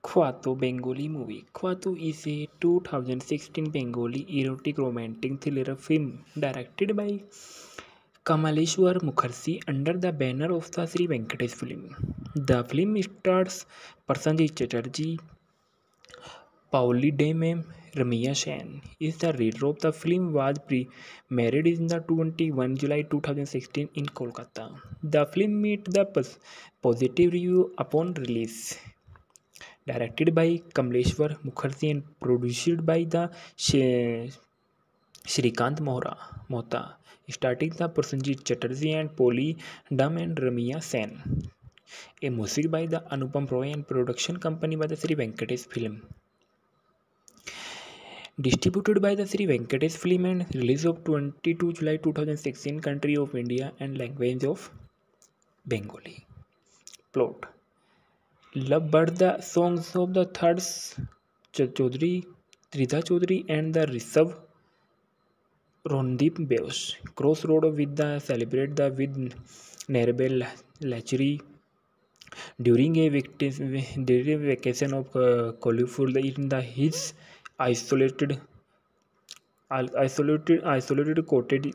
Khwato Bengali movie. Khwato is a 2016 Bengali erotic romantic thriller film directed by Kamaleshwar Mukherjee under the banner of the Sri Venkatesh film. The film stars Prasenjit Chatterjee, Paulie Damon, Ramya Sen is the lead role. The film was premiered in the 21 July 2016 in Kolkata. The film met the positive review upon release directed by Kamleshwar Mukherjee and produced by the Shrikant Mohta, starting the Prasenjit Chatterjee and Polly Dum and Ramya Sen. A music by the Anupam Roy and production company by the Sri Venkatesh Film. Distributed by the Sri Venkatesh Film and released of 22 July 2016, country of India and language of Bengali. Plot. Love Bird, the songs of the Thirds Chaudhary, Trija Chaudhary and the Rishabh Rondeep Beosh. Crossroad with the Celebrate the with Nirbel Lacheri. During a vacation of Kolhapur uh, in the his isolated courted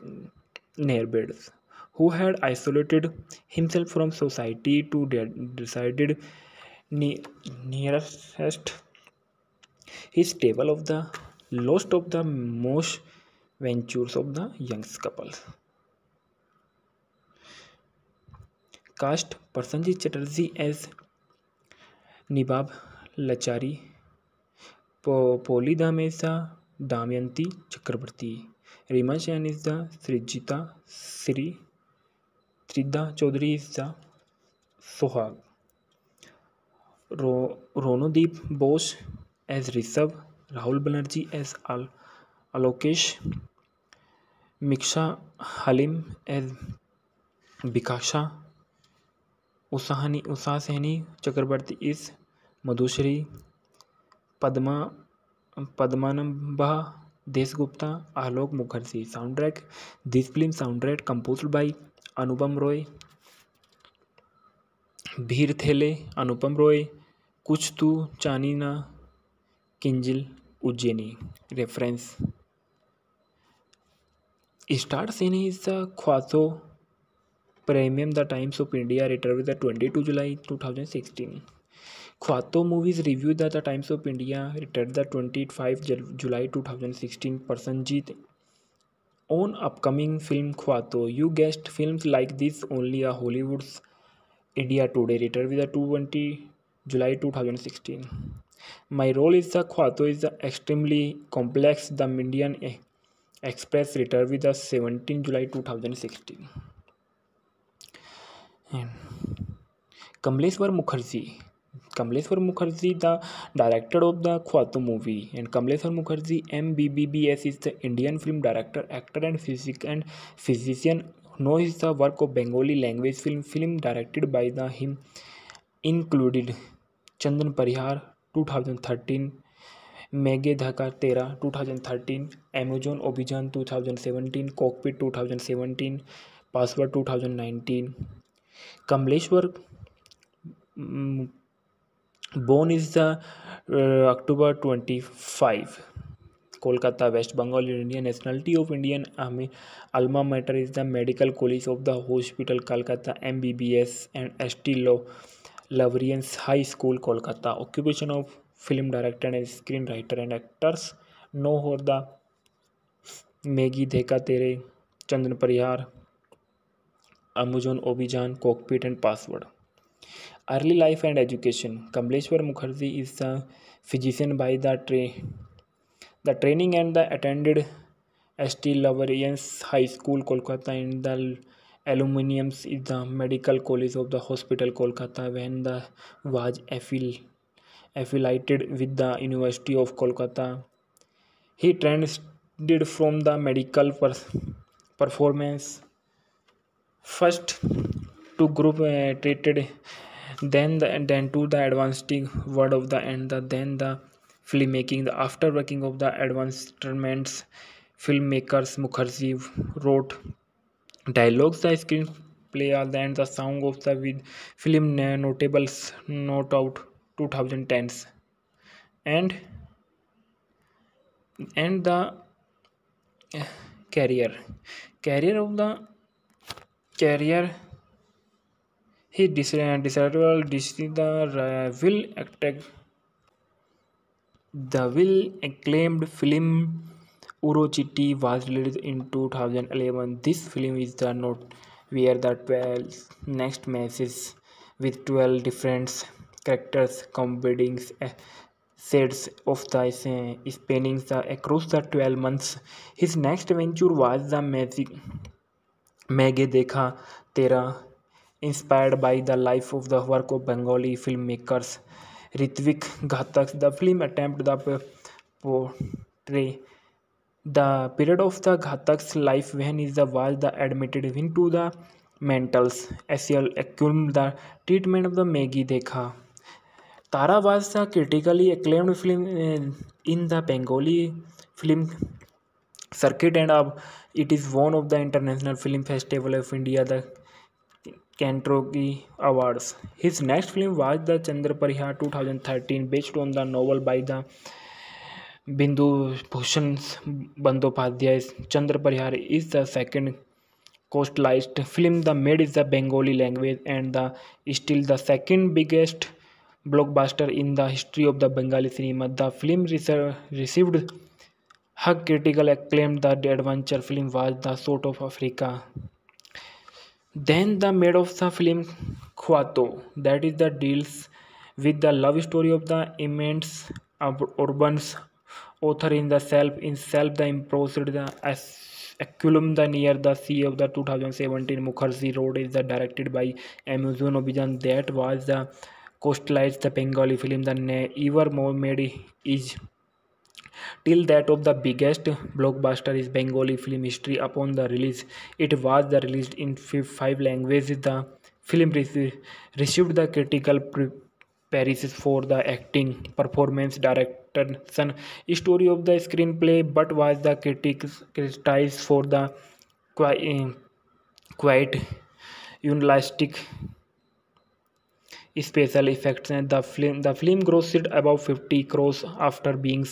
Nirbed, who had isolated himself from society to decided nearest his table of the lost of the most ventures of the young couples cast Prosenjit Chatterjee as निबाब लचारी पो, Paoli Dam is the Damayanti Chakraborty Reema chain is the Srijita Shri त्रिदा Chaudhary is the सुहाग रो Ronodeep Bose as Rishabh Rahul Banerjee as आल आलोकेश मिक्शा haleem as बिकाशा उषाहनी उषा सहनी चक्रवर्ती इस Madhushree Padma पद्मानंबा Dasgupta Alok Mukherjee sound track this film sound track compose by Anupam Roy भीर थेले अनुपम रॉय कुछ तू चानी ना किंजिल Ujjaini reference star scene is the ख्वासो premium the Times of India retrieved with the twenty two July two thousand sixteen Khawto movies review the Times of India retrieved the twenty five July two thousand sixteen Prosenjit upcoming film film you guessed film like this only a a India Today return with the two twenty July 2016. My role is the Khwato is the extremely complex. The Indian Express returned with the 17 July 2016. And Kamleshwar Mukherjee, the director of the Khwato movie, and Kamleshwar Mukherjee MBBS is the Indian film director, actor and physician. Known is the work of Bengali language film directed by him included Chandan Parihar 2013 Meghe Dhaka Tara two thousand thirteen Amazon Obhijaan two thousand seventeen cockpit two thousand seventeen password two Kamaleshwar born is the October twenty five Kolkata West Bengal India nationality of Indian army alma mater is the medical college of the hospital Calcutta M B B S and S T law Lawrence high school Kolkata occupation of film director and screen writer and actors no होर the Maggi देखा तेरे Chandan Parihar Amazon Obhijaan cockpit and password early life and education Kamaleshwar Mukherjee is the physician by the tray the training and the attended S T Lawrence high school Kolkata and the alumnius is the medical college of the hospital kolkata when the was affil affiliated with the university of kolkata he transcended from the medical per performance first to group uh, treated then the, then to the advancing word of the and the, then the filmmaking the after working of the advancements filmmakers mukherjee wrote dialogues the screenplay and the song of the with film notables note out 2010s and and the eh, career career of the career he decided uh, the uh, will attack the will acclaimed film Urochiti was released in 2011. This film is the note where the 12 next matches with 12 different characters combining sets of the spanning the across the 12 months. His next venture was the magic Meghe देखा तेरा inspired by the life of the work of Bengali film makers Ritwik Ghatak the film attempt the portray The period of the Ghatak's life when is the was the admitted into the mentals SL acclaimed the treatment of the Maggie Dekha. Tara was a critically acclaimed film in the Bengali film circuit and uh, it is one of the International Film Festival of India the Kentrogi Awards. His next film was the Chandraparihar 2013 based on the novel by the Bindu Bhushan Bandyopadhyay Chandra Parihar is the second costliest film the made is the Bengali language and the still the second biggest blockbuster in the history of the Bengali cinema the film received हक critical acclaim the adventure film was the shot of Africa then the made of the film Khawto that is the deals with the love story of the इमेंट्स अब उर्बन्स author in the self in self the imposed the Aculum the near the sea of the 2017 Mukherjee Road is the directed by Amazon Obijan that was the coastalized the Bengali film the never more made is till that of the biggest blockbuster is Bengali film history upon the release it was the released in five languages the film received the critical praises for the acting performance direct adaptation story of the screenplay but was the critics criticized for the eh, quite unrealistic special effects the film the film grossed about 50 crores after being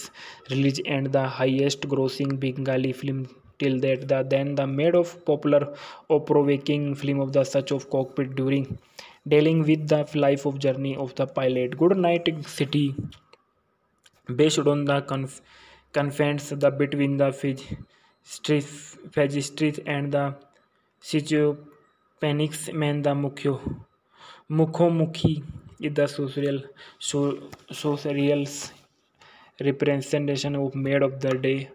released and the highest grossing bengali film till that the, then the made of popular or provoking film of the such of cockpit during dealing with the life of journey of the pilot good night city based on the conf confines the between the phagistries and the schizophrenics man the mukho mukhomuki is the social so, social representation of made of the day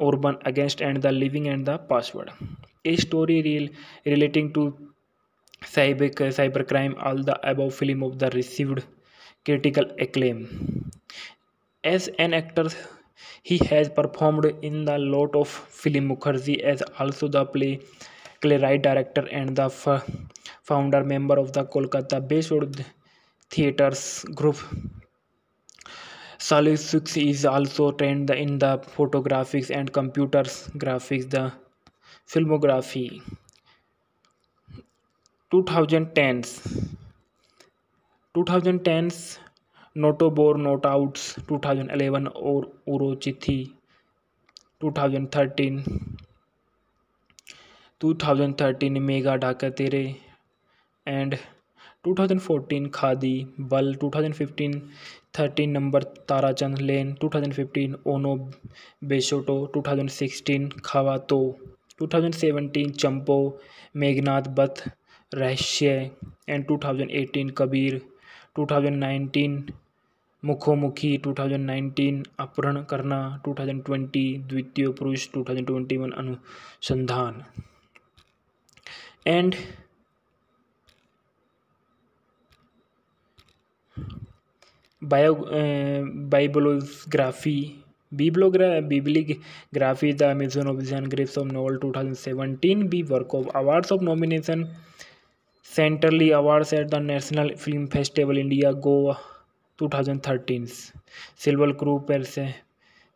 urban against and the living and the password a story real relating to cyber cyber crime all the above film of the received critical acclaim As an actor, he has performed in the lot of film Mukherjee as also the play playwright director and the founder member of the Kolkata based theatres group. Salih Six is also trained in the photographics and computers graphics the filmography 2010s 2010s Noto bore note outs two thousand eleven और Urochithi two thousand thirteen two thousand thirteen Meghe Dhaka Tara and 2014 khadi बल 2015 13 number Tarachand lane 2015 Ono बेसोटो 2016 Khawto 2017 चंपो Meghnad Badh Rahasya and 2018 Kabir 2019 मुखोमुखी 2019 अपहरण करना 2020 Dwitiyo Purush 2021 Anusandhan and bio bibliography bibliography the Amazon Obhijaan grapes of novel two thousand seventeen B work of awards of nomination centrally awards at the national film festival India Goa 2013 Silver Crew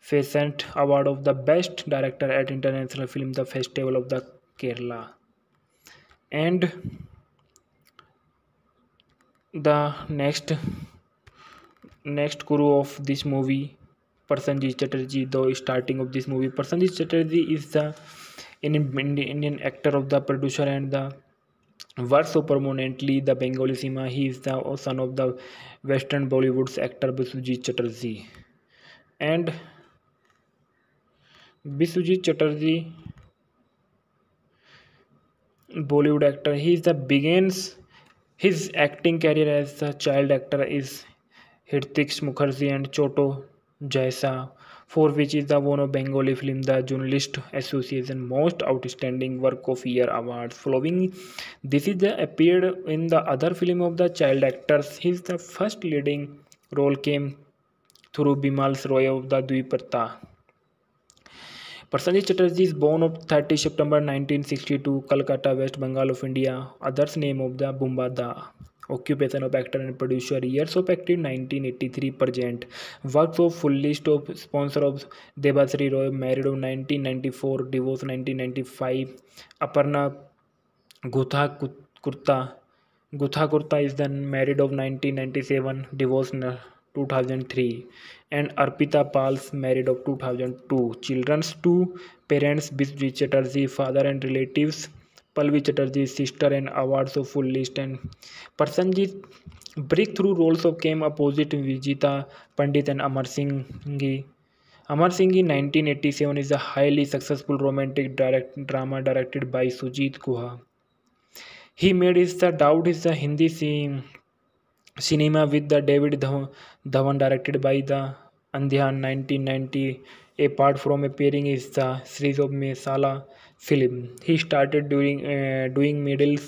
Peasant Award of the Best Director at International Film the Festival of the Kerala, and the next crew of this movie, Prasenjit Chatterjee. The starting of this movie, Prasenjit Chatterjee is the Indian actor of the producer and the verse so permanently the Bengali cinema he is the son of the western Bollywood's actor Biswajit Chatterjee and Biswajit Chatterjee Bollywood actor he is the begins his acting career as the child actor is हृतिक्स Mukherjee and चोटो जैसा for which is the one of Bengali Film the Journalist Association Most Outstanding Work of Year Award. Following this is the appeared in the other film of the child actors. His the first leading role came through Bimal's Roy of the Dwiparta. Prasanjit Chatterjee is born of 30 September 1962, Kolkata, West Bengal of India. Others name of the Bumbada. Occupation of actor and producer years of active nineteen eighty three present work of full list of sponsor of Debashree Roy married of nineteen ninety four divorce five गुथा kurta गुथा kurta is then married of nineteen ninety seven divorce two thousand three and Arpita पाल्स married of two thousand two children's two parents बिस्वी Chatterjee father and relatives Pallavi Chatterjee sister and awards of full list and Prosenjit breakthrough roles of came opposite Vijeta Pandit and Amar Singh Amar Singh nineteen eighty seven is the highly successful romantic direct drama directed by Sujit Guha he made is the doubt is the Hindi cinema with the David Dhawan directed by the Aandhiyan nineteen ninety apart from a pairing is the series of may masala film. He started doing uh, doing middles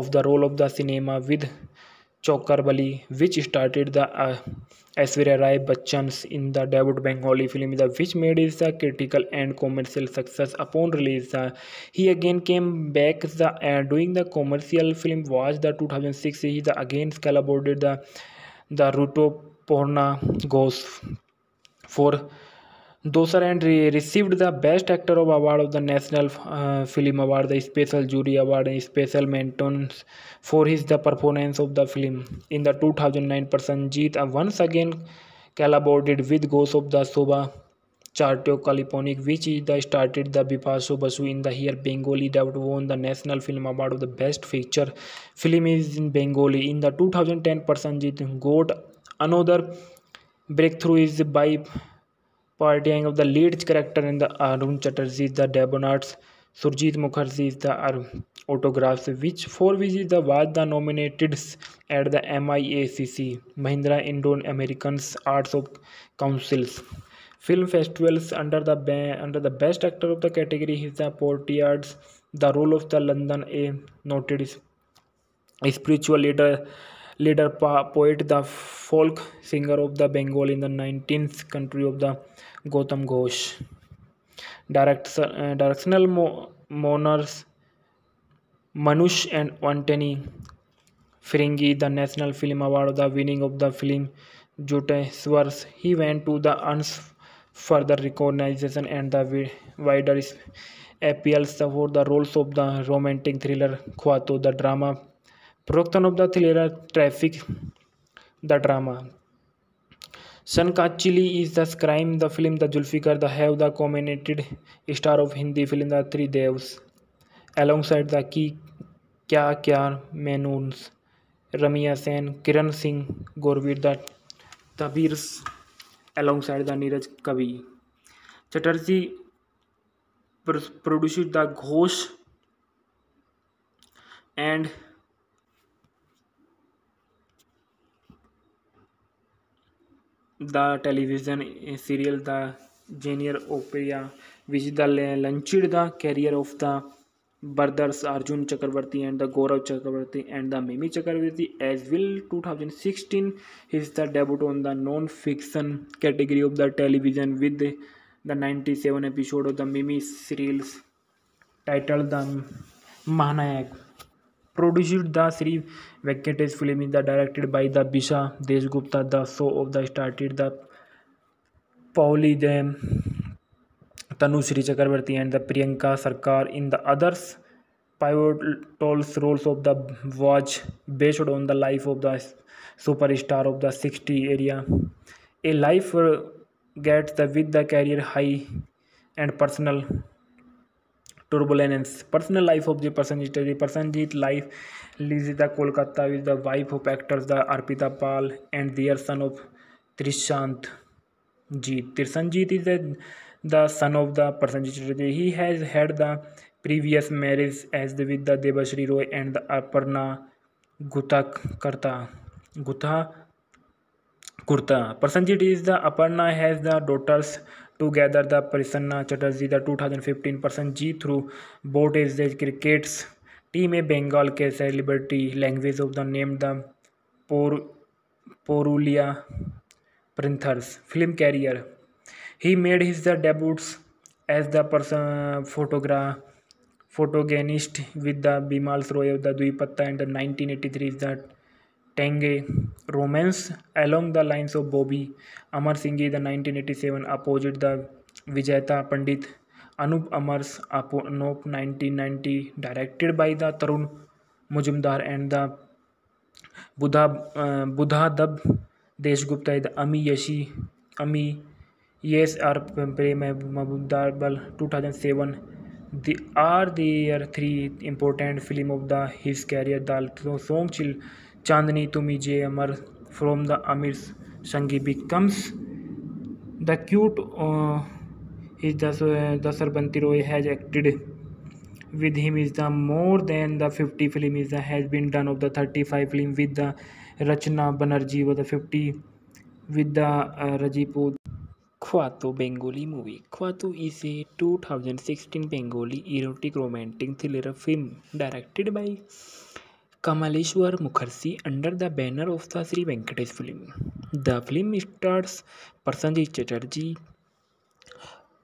of the role of the cinema with Chokarbali, which started the uh, Aishwarya Rai Bachchan's in the debut Bengali film, the which made is a critical and commercial success upon release. Uh, he again came back the uh, doing the commercial film was the 2006. He the again collaborated the the Ruto Porna goes for Dosar and received the Best Actor of Award of the National uh, Film Award, the Special Jury Award, and Special Mentions for his performance of the film. In the 2009 Prasenjit uh, once again collaborated with Ghost of the Shobha Chattopadhyay, which is the started the Bipaso Basu in the year Bengali that won the National Film Award of the Best Feature Film is in Bengali. In the 2010 Prasenjit got another breakthrough is by partying of the lead character in the Arun Chatterjee, the Debonauts, Surjit Mukherjee is the autographs, which for which is the was the nominated at the MIACC, Mahindra Indo American Arts of Councils. Film festivals under the under the best actor of the category is the Portiards, the role of the London A noted spiritual leader leader poet the folk singer of the bengal in the 19th country of the gautam ghosh Direct, uh, directional mo- mourners, manush and antony firingi the national film award the winning of the film jute swars he went to the uns further recognition and the wider appeals for the roles of the romantic thriller Khwato, the drama Praktan of the थिलेरा traffic the drama sun काचिली is the crime the film the Zulfiqar the have the कॉमिनेटेड star of Hindi film the three देवस along side the की क्या क्या मैनून्स रमिया सेन किरण सिंह गोरवीर the तबीर्स along side the Neeraj कवि Chatterjee producer the Ghosh and the television serial The Janier Opera, which launched the career of the brothers Arjun Chakravarti and the Gaurav Chakravarti and the Mimi Chakravarti as well. 2016 is the debut on the non-fiction category of the television with the 97 episode of the Mimi serials titled The um, Mahanayak produced the three vacated films the directed by the Bisha Deshgupta the show of the started the Pauli the Tanu Sri and the Priyanka Sarkar in the others pivotal roles of the watch based on the life of the superstar of the 60 area a life uh, gets the with the career high and personal turbulence. Personal life of the person. The Personjit life lives in the Kolkata with the wife of actors the Arpita Pal and their son of Trishant Jeet. Trishanjit is the son of the Personjit. He has had the previous marriage as with the Devashri Roy and the Aparna Guthakurta. Personjit is the Aparna has the daughters the together Chatterjee the two thousand fifteen person ji through boat is the cricket's team A Bengal के celebrity language of the name the pour Purulia प्रिंथर्स film career he made his the debuts as the person फोटोग्रा फोटोगेनिस्ट with the बीमाल्स Roy of the द्विपत्ता and nineteen eighty three is the टेंगे romance along the lines of Bobby Amar Singh the nineteen eighty seven opposite the Vijeta Pandit Anup अमर्स अपो नोप nineteen directed by the Tarun Majumdar and the बुधा बुधा दब Dasgupta the अमी यशी अमी yes are प्रे महबूबदार बल two thousand seven the are their three important film of the his career dal chill चांदनी तुम्हें जे अमर from the अमीर Sangee becomes the cute is the Srabanti Roy has acted with him is the more than the fifty film is दैज़ has been done of the thirty five film with the Rachana Banerjee व the fifty with the रजीपू Khawto Bengali movie Khawto is a two thousand sixteen Bengali erotic romantic thriller film directed by Kamaleshwar Mukherjee under the banner of the Sri Venkatesh film. The film stars Prasenjit Chatterjee,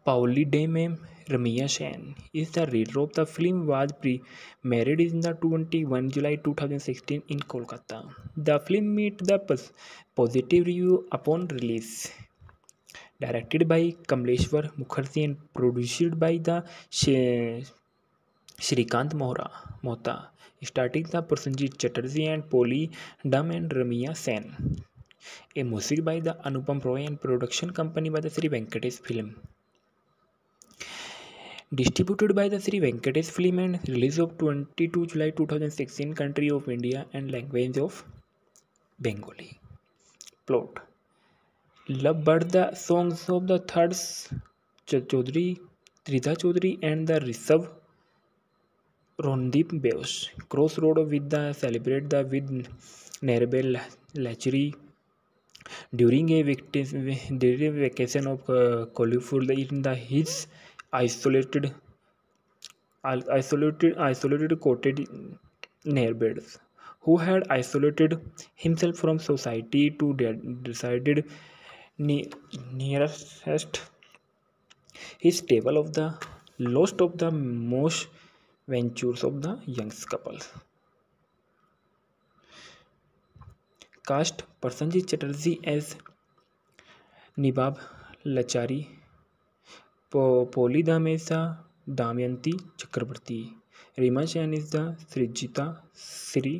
Pauli Dame, Ramya Sen. Is the reader of the film was premiered in the 21 July 2016 in Kolkata. The film met the positive review upon release. Directed by Kamaleshwar Mukherjee and produced by the Shrikant Mohra Mohta. Starting था Prosenjit Chatterjee and Paoli Dam and Raima Sen a music by the Anupam Roy and production company by the Shri Venkatesh film distributed by the Shri Venkatesh film and release of twenty two July two thousand sixteen country of India and language of Bengali plot love bird the songs of the third Choudhury Tridha Choudhury and the रिसव Rondeep Beos. Crossroad with the celebrate the with Nerbel Lachery during a during vacation of uh, Coliful in the his isolated isolated isolated coated neighbors who had isolated himself from society to decided nearest his table of the lost of the most ventures of the Young's couples. Cast Prasenjit Chatterjee as Nibab, Lachari, Polly Damesa, Damayanti Chakrabarti. Reema Jain is the Srijita Sri.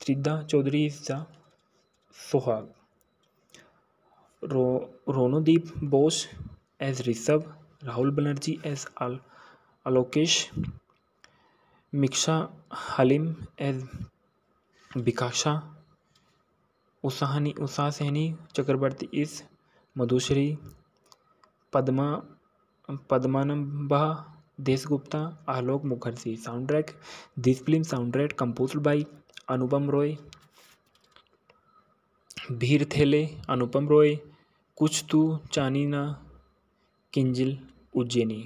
Sridhar Chaudhary is the Sohag. Ronodeep Bose as Rishabh. Rahul Banerjee as Alokesh. मिक्शा haleem as बिकाशा उसाहनी उषा सहनी चक्रवर्ती इस Madhushree Padma पद्मानंबा Dasgupta Alok Mukherjee sound track this film sound track compose by Anupam Roy भीर थेले अनुपम रॉय कुछ तू चानी ना किंजिल Ujjaini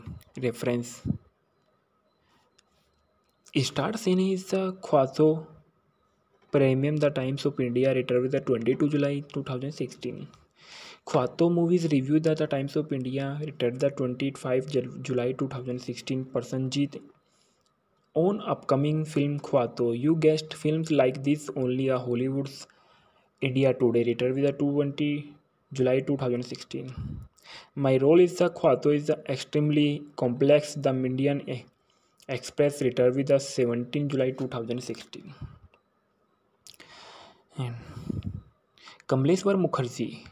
reference star scene is the ख्वासो premium the Times of India retrieved with the twenty two July two thousand sixteen Khawto movies review the Times of India retrieved the twenty five July two thousand sixteen Prosenjit own upcoming film Khawto you guessed film like this only a Hollywood's India Today retrieved with the two twenty July two thousand sixteen my role is the Khawto is the extremely complex the Indian express letter with the 17 July 2016. Hmm. And Kamleshwar Mukherjee,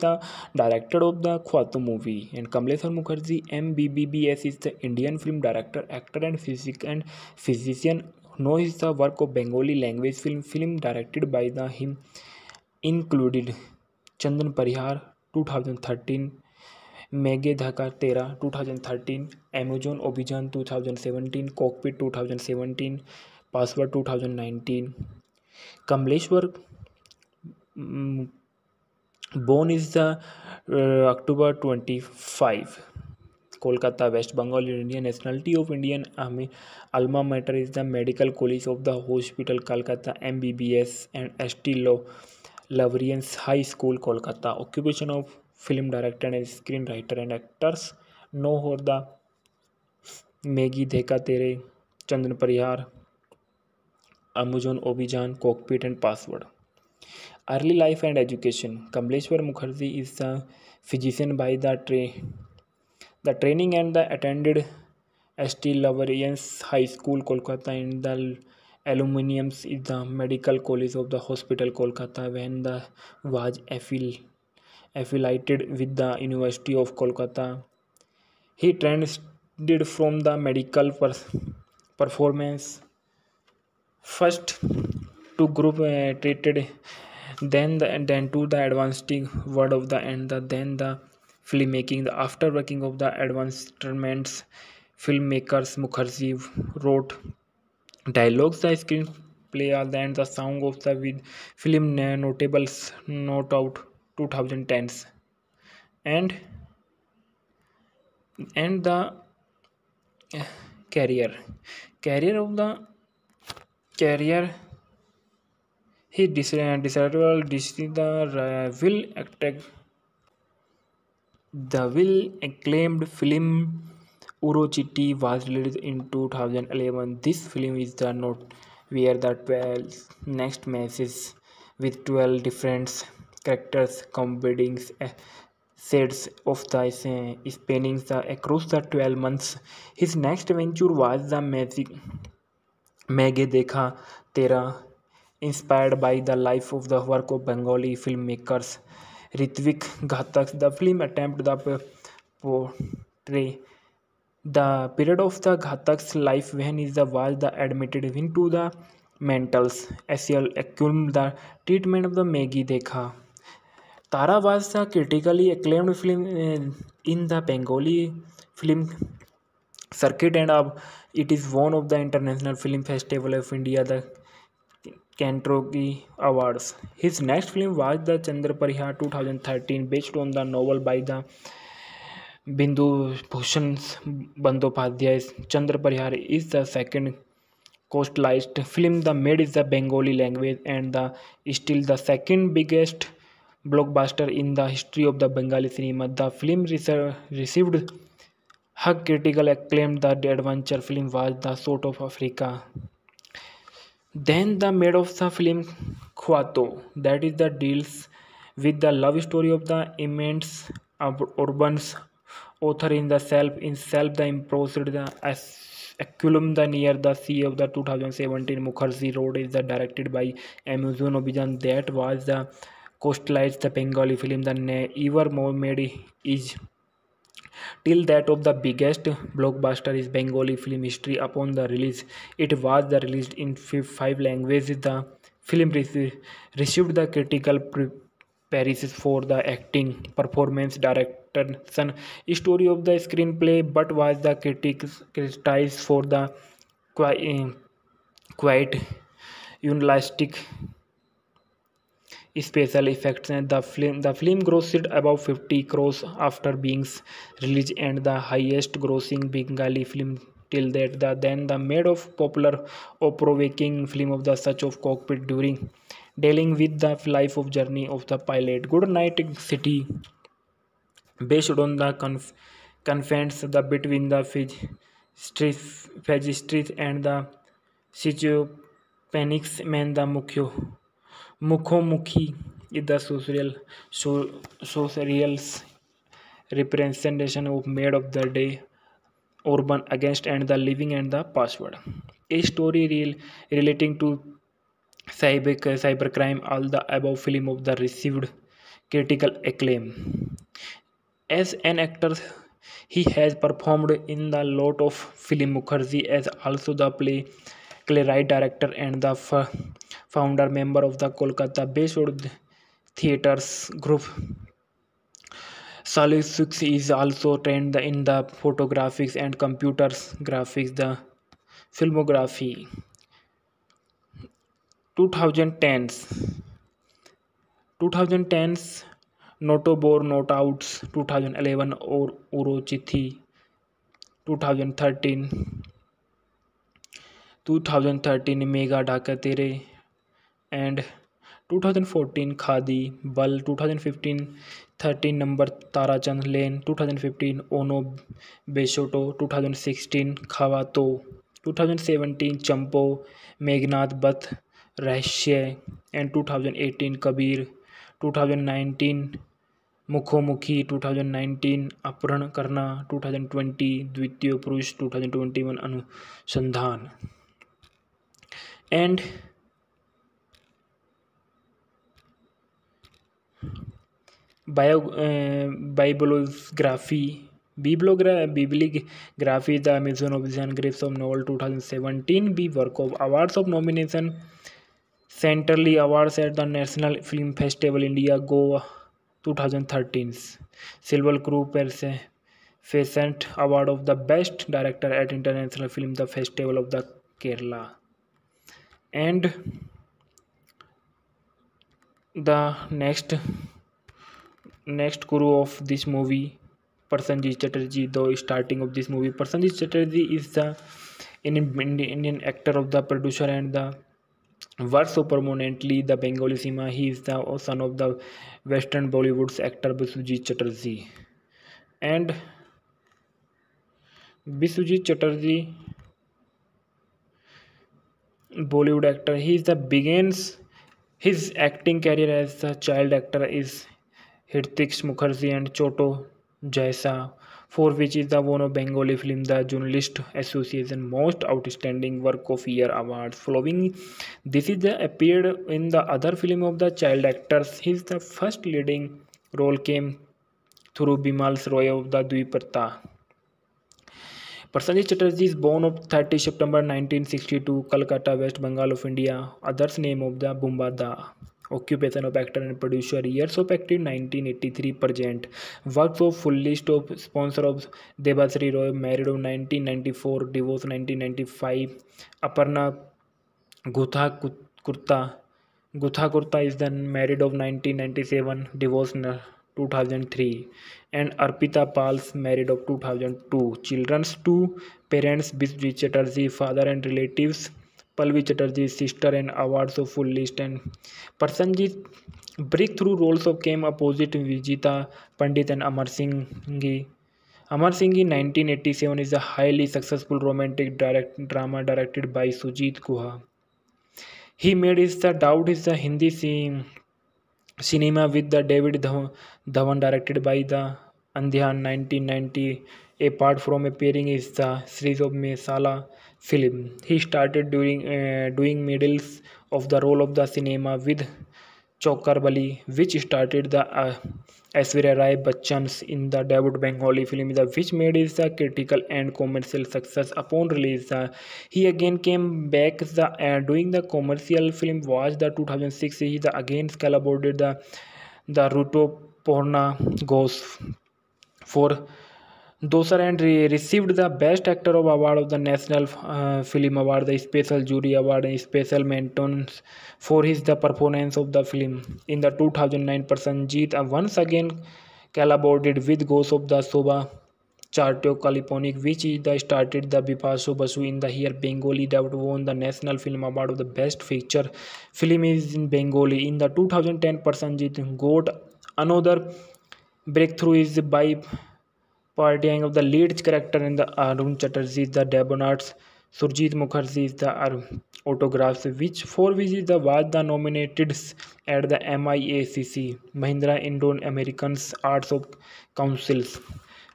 the director of the Khwato movie, and Kamleshwar Mukherjee MBBS is the Indian film director, actor and physician. Knows the work of Bengali language film directed by him included Chandan Parihar 2013, Dhaka तेरह two thousand thirteen Amazon Obhijaan two thousand seventeen cockpit two thousand seventeen password two thousand nineteen Kamaleshwar born is the October twenty five Kolkata West Bengal India nationality of Indian army alma mater is the medical college of the hospital Calcutta M B B S and S T low Lawrence high school Kolkata occupation of film director and screen writer and actors no होर the Maggi देखा तेरे Chandan Parihar Amazon Obhijaan cockpit and password early life and education Kamaleshwar Mukherjee is the physician by the tray the training and the attended S T Lawrence high school Kolkata and the alumnus is the medical college of the hospital Kolkata when the was Eiffel affiliated with the University of Kolkata. He transited from the medical per performance first to group uh, treated, then the, then to the advancing word of the and the, then the filmmaking. The after working of the advancements, filmmakers Mukherjee wrote dialogues, the screen. Play all the and the song of the with film notables note out. 2010s and and the eh, career career of the career he desirable the uh, will attack the will acclaimed film Urochiti was released in 2011 this film is the note where the 12 next message with 12 different characters combining eh, sets of dice eh, spanning eh, across the 12 months. His next venture was the Magic Maige Dekha Tera, inspired by the life of the work of Bengali filmmakers Ritwik Ghatak. The film attempted the portray the period of the Ghatak's life when he was admitted into the mental asylum. The treatment of the Maige Dekha Tara बादशाह critically acclaimed film in the Bengali film circuit and अब it is one of the international film festival of India the की awards his next film was the Chandra Parihar two thousand thirteen based on the novel by the Bindu Bhushan Bandopadhyay Chandra Parihar is the second costliest film the made is the Bengali language and the still the second biggest blockbuster in the history of the Bengali cinema. The film received high critical acclaim. The adventure film was the sort of Africa. Then the made of the film Khwato, that is the deals with the love story of the immense urban author in the self in self the imposed the Aculum the near the sea of the 2017 Mukherjee Road is the directed by Amazon Obijan that was the coastlights the Bengali film the ever made is till that of the biggest blockbuster is Bengali film history upon the release. It was the released in five languages. The film received the critical praises for the acting, performance, direction, story of the screenplay, but was the critics criticized for the quite, eh, quite unrealistic special effects the film the film grossed about 50 crores after being released and the highest grossing bengali film till that the, then the made of popular opera-waking film of the search of cockpit during dealing with the life of journey of the pilot good night city based on the conf- confines the between the physistry and the panics man the mukyo Mukhomukhi इधर सोशरियल सोशरियल्स representation of made of the day urban against and the living and the password a story real relating to साइबिक cyber crime all the about film of the received critical acclaim as an actor he has performed in the lot of film Mukherjee as also the play clay right director and the founder member of the kolkata based theatres group Salih Sukh is also trained in the photographics and computer graphics the filmography 2010s 2010s Noto Bor not outs 2011 और उरोचिथी 2013 2013 मेगा डाका तेरे and 2014 khadi बल 2015 13 number Tarachand lane 2015 Ono बेशोटो 2016 Khawto 2017 चंपो Meghnath Badh Rahasya and 2018 Kabir 2019 मुखोमुखी 2019 अपहरण करना 2020 द्वितीय पुरुष 2021 अनुसंधान and Eh, bibliography. Bibliography is the Amazon Obsidian Grapes of Novel 2017. B. Work of Awards of Nomination. Centrally Awards at the National Film Festival India Goa 2013. Silver Crew Pheasant Award of the Best Director at International Film the Festival of the Kerala. And the next next crew of this movie Prasenjit Chatterjee the starting of this movie Prasenjit Chatterjee is the Indian, Indian actor of the producer and the works so prominently the Bengali cinema he is the son of the western Bollywood's actor Biswajit Chatterjee and Biswajit Chatterjee Bollywood actor he is the begins His acting career as a child actor is Hrithik Mukherjee and Choto Jaisa, for which is the Wono Bengali film the Journalist Association Most Outstanding Work of Year Award. Following this is the appeared in the other film of the child actors. His the first leading role came through Bimal's Roy of the Dwiparta. Prasenjit Chatterjee is born on 30 September 1962, Kolkata, West Bengal of India. Others name of the Bumba Da. Occupation of actor and producer. Years of active 1983 present. Works of full list of sponsor of Debashree Roy. Married of 1994. Divorce 1995. Aparna Gutha Kurta is then married of 1997. Divorce 2003 and Arpita Pal's married of 2002. Children's two parents, Biswi Chatterjee, father and relatives, Palvi Chatterjee, sister, and awards of full list. And Prasenjit breakthrough roles of came opposite Vijita Pandit and Amar Singhi. Amar Singhi 1987 is a highly successful romantic drama directed by Sujit Guha. He made his Hindi cinema with the David Dhawan directed by the Andhyan 1990. Apart from appearing in the series of Masala film, he started uh, doing medals of the role of the cinema with Chokarbali, which started the uh, Aishwarya Rai Bachchan's in the debut Bengali film, which made it the uh, critical and commercial success upon release. He again came back doing the commercial film was the 2006. He again collaborated the Rutuparna Ghosh for Dosaran received the Best Actor of Award of the National uh, Film Award, the Special Jury Award, and Special Mentions for his performance of the film. In the 2009 Prasenjit uh, once again collaborated with Ghost of the Shoba Charteo Kaliponic, which is the started the Bipaso Basu in the year Bengali that won the National Film Award of the Best Feature Film is in Bengali. In the 2010 Prasenjit got another breakthrough is by partying of the lead character in the Arun Chatterjee, the Debonards, Surjit Mukherjee is the autographs, which for which is the was the nominated at the MIACC, Mahindra Indo Americans Arts of Councils.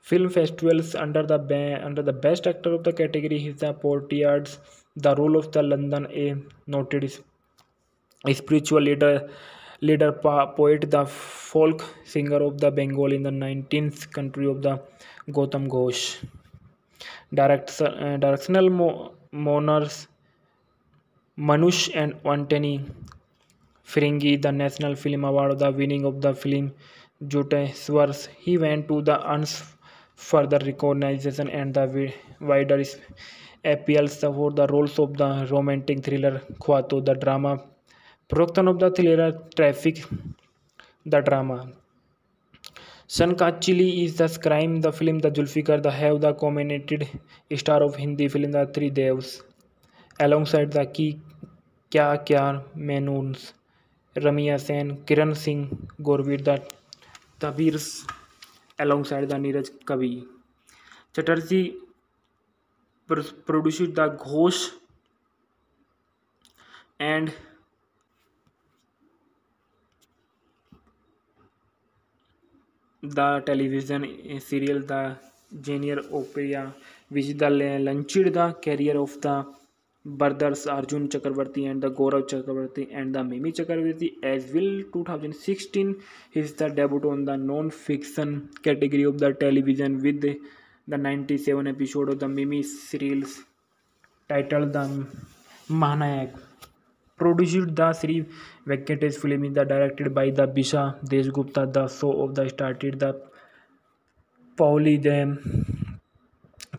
Film festivals under the under the best actor of the category is the Portiards, the role of the London A noted spiritual leader leader poet the folk singer of the bengal in the 19th country of the gautam ghosh Direct, uh, directional mo- mourners, manush and antony firingi the national film award the winning of the film jute swars he went to the uns for the recognition and the wider appeals for the roles of the romantic thriller khwato the drama प्रवक्ता the thriller traffic the drama सन का chilli is the crime the film the Zulfiqar the have the कॉमिनेटेड star of Hindi film the three देवस along side the की क्या क्या मैनूनस रमिया सेन किरण सिंह गोरवीर the तबीरस alongside the Neeraj Kabi Chatterjee produce the Ghosh and the television serial the जेनियर ओपेरिया which the launched the career of the brothers Arjun Chakraborty and the Gaurav Chakraborty and the Mimi Chakraborty as well two thousand sixteen his the debut on the non fiction category of the television with the ninety seven episode of the Mimi serial title the Mahanayak produced the three Venkatesh film is directed by the Bisha Deshgupta the show of the started the Pauli them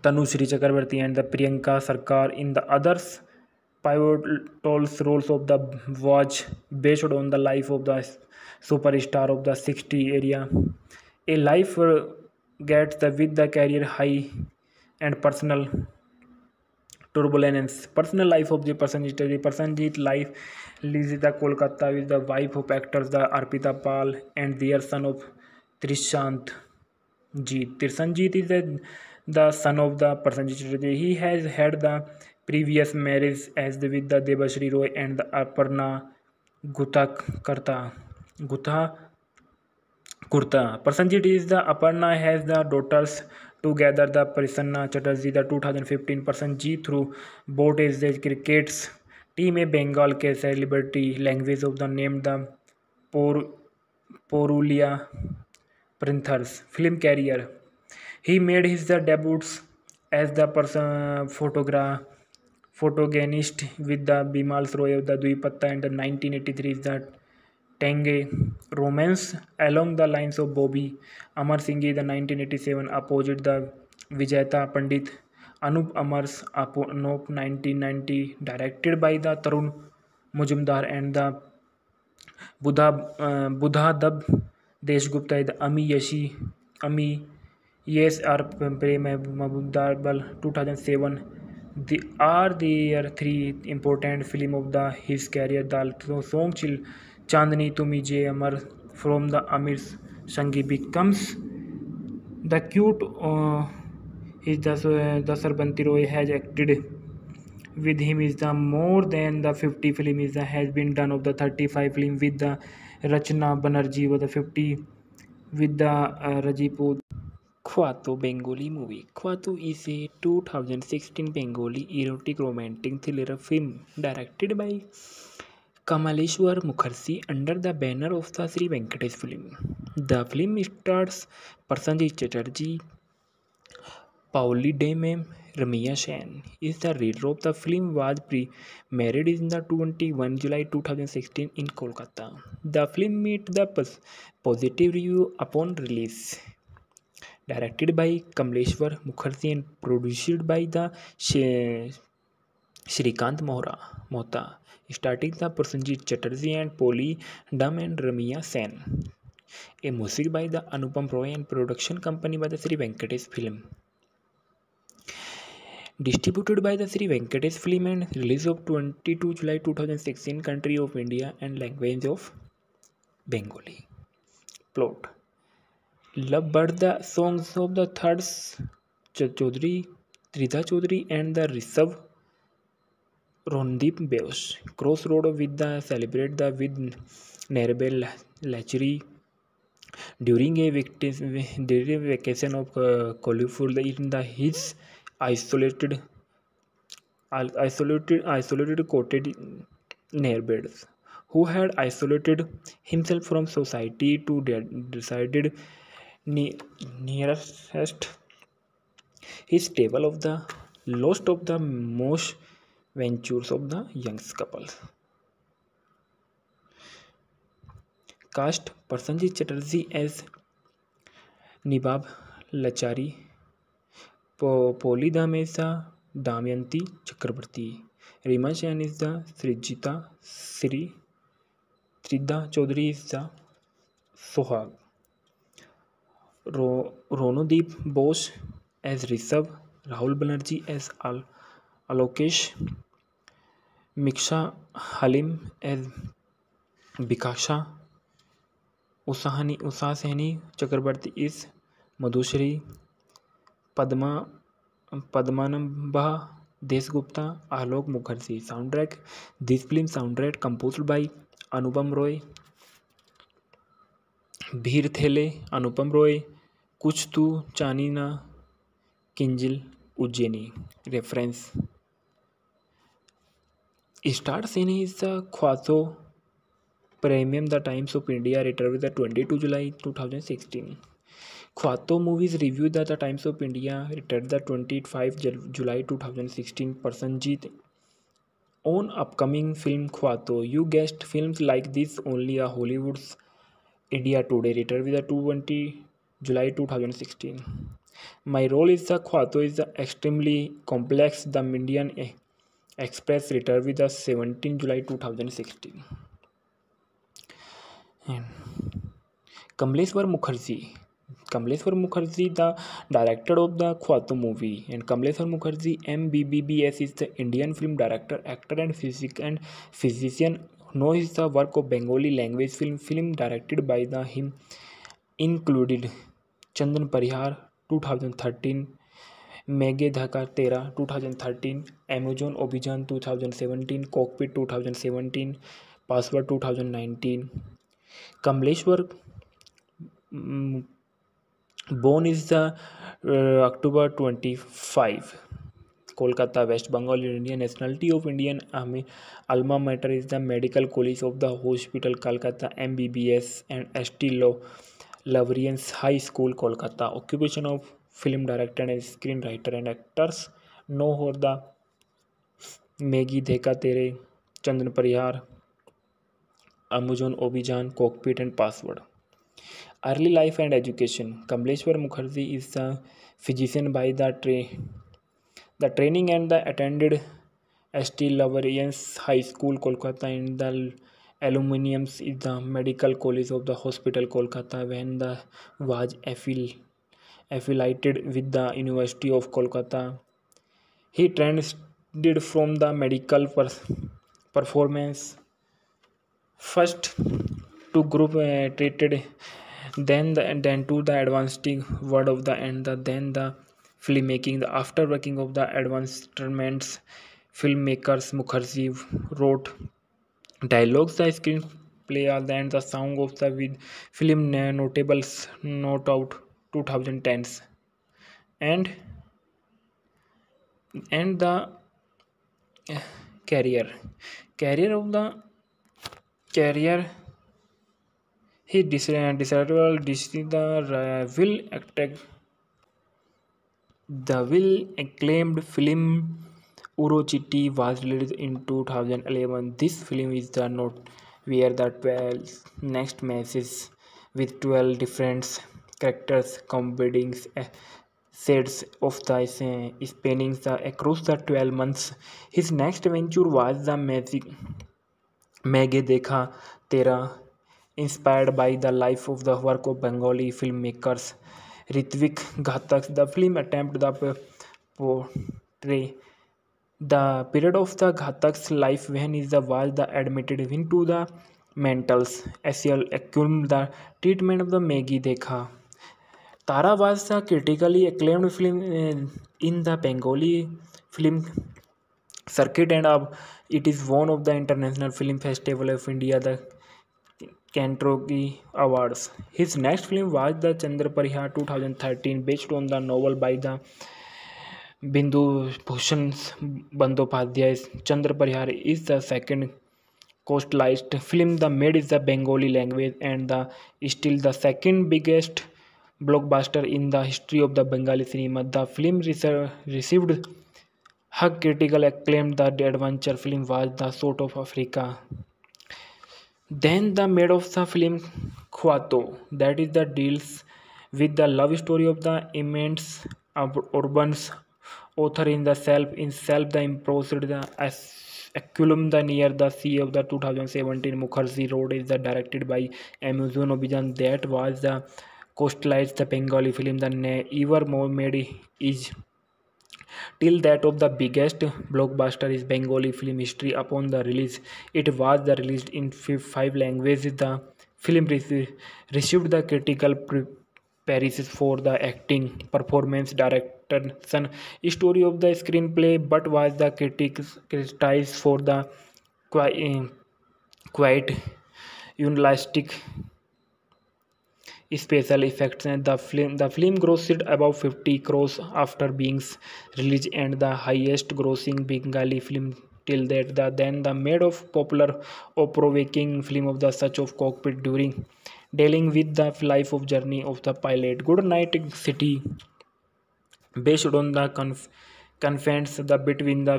Tanu Sri Chakrabarti and the Priyanka Sarkar in the others pivotal roles of the watch based on the life of the superstar of the 60 area a life uh, gets the with the career high and personal turbulence personal life of the Prosenjit ji Prosenjit life lies the Kolkata with the wife of actors the Arpita Pal and their son of Trishant ji Trishanjit is the son of the Prosenjit Chatterjee he has had the previous marriage as the with the Debashree Roy and the Aparna Guha करता गुथा kurta Prosenjit is the Aparna has the daughters together the Prasanna Chatterjee the two thousand fifteen person ji through boat is the crickets team a Bengal के celebrity language of the name the pour Purulia panthers film career he made his the debuts as the person फोटोग्रा फोटोगेनिस्ट with the Bimal Roy the Dwipatta and nineteen eighty three is the टेंगे romance along the lines of Bobby Amar Singh the nineteen eighty seven opposite the Vijeta Pandit Anup अमर्स अपो nineteen 1990 directed by the Tarun Majumdar and the Buddha Buddha दब देश देशगुप्ता इद अमी यशी अमी yes are प्रेम महबूबदार बल two thousand seven the are there three important film of the his career दल चिल चांदनी तुम्हें जे अमर फ्रॉम द अमीर संगी becomes the cute is the Srabanti Roy has acted with him is the more than the fifty film is दैज़ has been done of the thirty five film with the Rachana Banerjee व fifty with the रजीपू Khawto Bengali movie Khawto is a two thousand sixteen Bengali erotic romantic thriller film directed by Kamaleshwar Mukherjee under the banner of the Sri Venkatesh film. The film stars Prasenjit Chatterjee, Pauli Dame, Ramya Sen is the leader of the film was premiered in the 21 July 2016 in Kolkata. The film met the positive review upon release. Directed by Kamaleshwar Mukherjee and produced by the Shrikant Mohra Mohta. Starting था Prosenjit Chatterjee and Paoli Dam and Raima Sen a music by the Anupam Roy and production company by the Shri Venkatesh film distributed by the Shri Venkatesh film and release of twenty two July two thousand sixteen country of India and language of Bengali plot love bird the songs of the third Chowdhury Tridha Chowdhury and the रिसव Rondeep Beos. Crossroad with the celebrate the with Nerbel Lachery during a during vacation of uh, colorful in the his isolated isolated isolated coated neighbors who had isolated himself from society to decided nearest his table of the lost of the most ventures of the Young's couples. Cast Prasenjit Chatterjee as Nibab, Lachari, Polly Damesa, Damayanti Chakrabarti. Reema Jain is the Srijita Sri. Sridhar Chaudhary is the Sohag. Ronodeep Bose as Rishabh, Rahul Banerjee as Al Alokesh मिक्सा haleem as बिकाशा उसाहनी उषा सहनी चक्रवर्ती इस Madhushree Padma पद्मानंबा Dasgupta Alok Mukherjee sound track this film sound track compose by Anupam Roy भीर थेले अनुपम रॉय कुछ तू चानी ना किंजिल Ujjaini reference star scene is the ख्वासो premium the Times of India writer with the twenty two July two thousand sixteen Khawto movies review the Times of India retired the twenty five July two thousand sixteen Prosenjit on upcoming film Khawto you guest film like this only a Hollywoods India Today writer with the two twenty July two thousand sixteen my role is the Khawto is the extremely complex the Indian express letter with the 17 July 2016. Hmm. And Kamleshwar Mukherjee, the director of the Khwato movie, and Kamleshwar Mukherjee MBBS is the Indian film director, actor and physician. Known is the work of Bengali language film directed by him, included Chandan Parihar 2013, Meghe Dhaka Tara two thousand thirteen Amazon Obhijaan two thousand seventeen cockpit two thousand seventeen password two thousand nineteen Kamaleshwar born is the October twenty five Kolkata West Bengal India nationality of Indian army alma mater is the medical college of the hospital Calcutta M B B S and S T low Lawrence high school Kolkata occupation of film director and screen writer and actors no होर the Meghe Dhaka Tara Chandan Parihar Amazon Obhijaan cockpit and password early life and education Kamaleshwar Mukherjee is the physician by the tray the training and the attended S T Lawrence high school Kolkata and the aluminiums is the medical college of the hospital Kolkata when the was Eiffel affiliated with the University of Kolkata. He transited from the medical per performance first to group uh, treated, then the, then to the advanced word of the and the, then the filmmaking. The after working of the advancements, filmmakers Mukherjee wrote dialogues, the screen. Play all the and the song of the with film notables note out. 2010s and and the eh, career career of the career he decided well the uh, will attack the will acclaimed film Urochiti was released in 2011 this film is the note where the 12 next message with 12 different characters combining eh, shades of dice spanning the eh, eh, across the 12 months his next venture was the magic Meghe Dhaka Tara inspired by the life of the work of Bengali film makers Ritwik Ghatak the film attempt the portray the period of the Ghatak life when is the was the admitted into the mentals एसियल एक्यूम the treatment of the Meghe Dhaka तारावास था critically acclaimed film in the Bengali film circuit and अब it is one of the international film festival of India the कैंट्रो की awards his next film was the Chandra Parihar two thousand thirteen based on the novel by the Bindu Bhushan Bandopadhyay Chandra Parihar is the second costliest film the made is the Bengali language and the still the second biggest blockbuster in the history of the Bengali cinema. The film received high critical acclaim. The adventure film was the sort of Africa. Then the made of the film Khwato, that is the deals with the love story of the immense urban author in the self in self the imposed the Aculum the near the sea of the 2017 Mukherjee Road is the directed by Amazon Obijan that was the coastlights the Bengali film the ever made is till that of the biggest blockbuster is Bengali film history upon the release. It was the released in five languages. The film received the critical praises for the acting, performance, direction, story of the screenplay, but was the critics criticized for the quite, quite unrealistic special effects the film the film grossed about 50 crores after being released and the highest grossing bengali film till that the, then the made of popular opera film of the search of cockpit during dealing with the life of journey of the pilot good night city based on the conf- confines the between the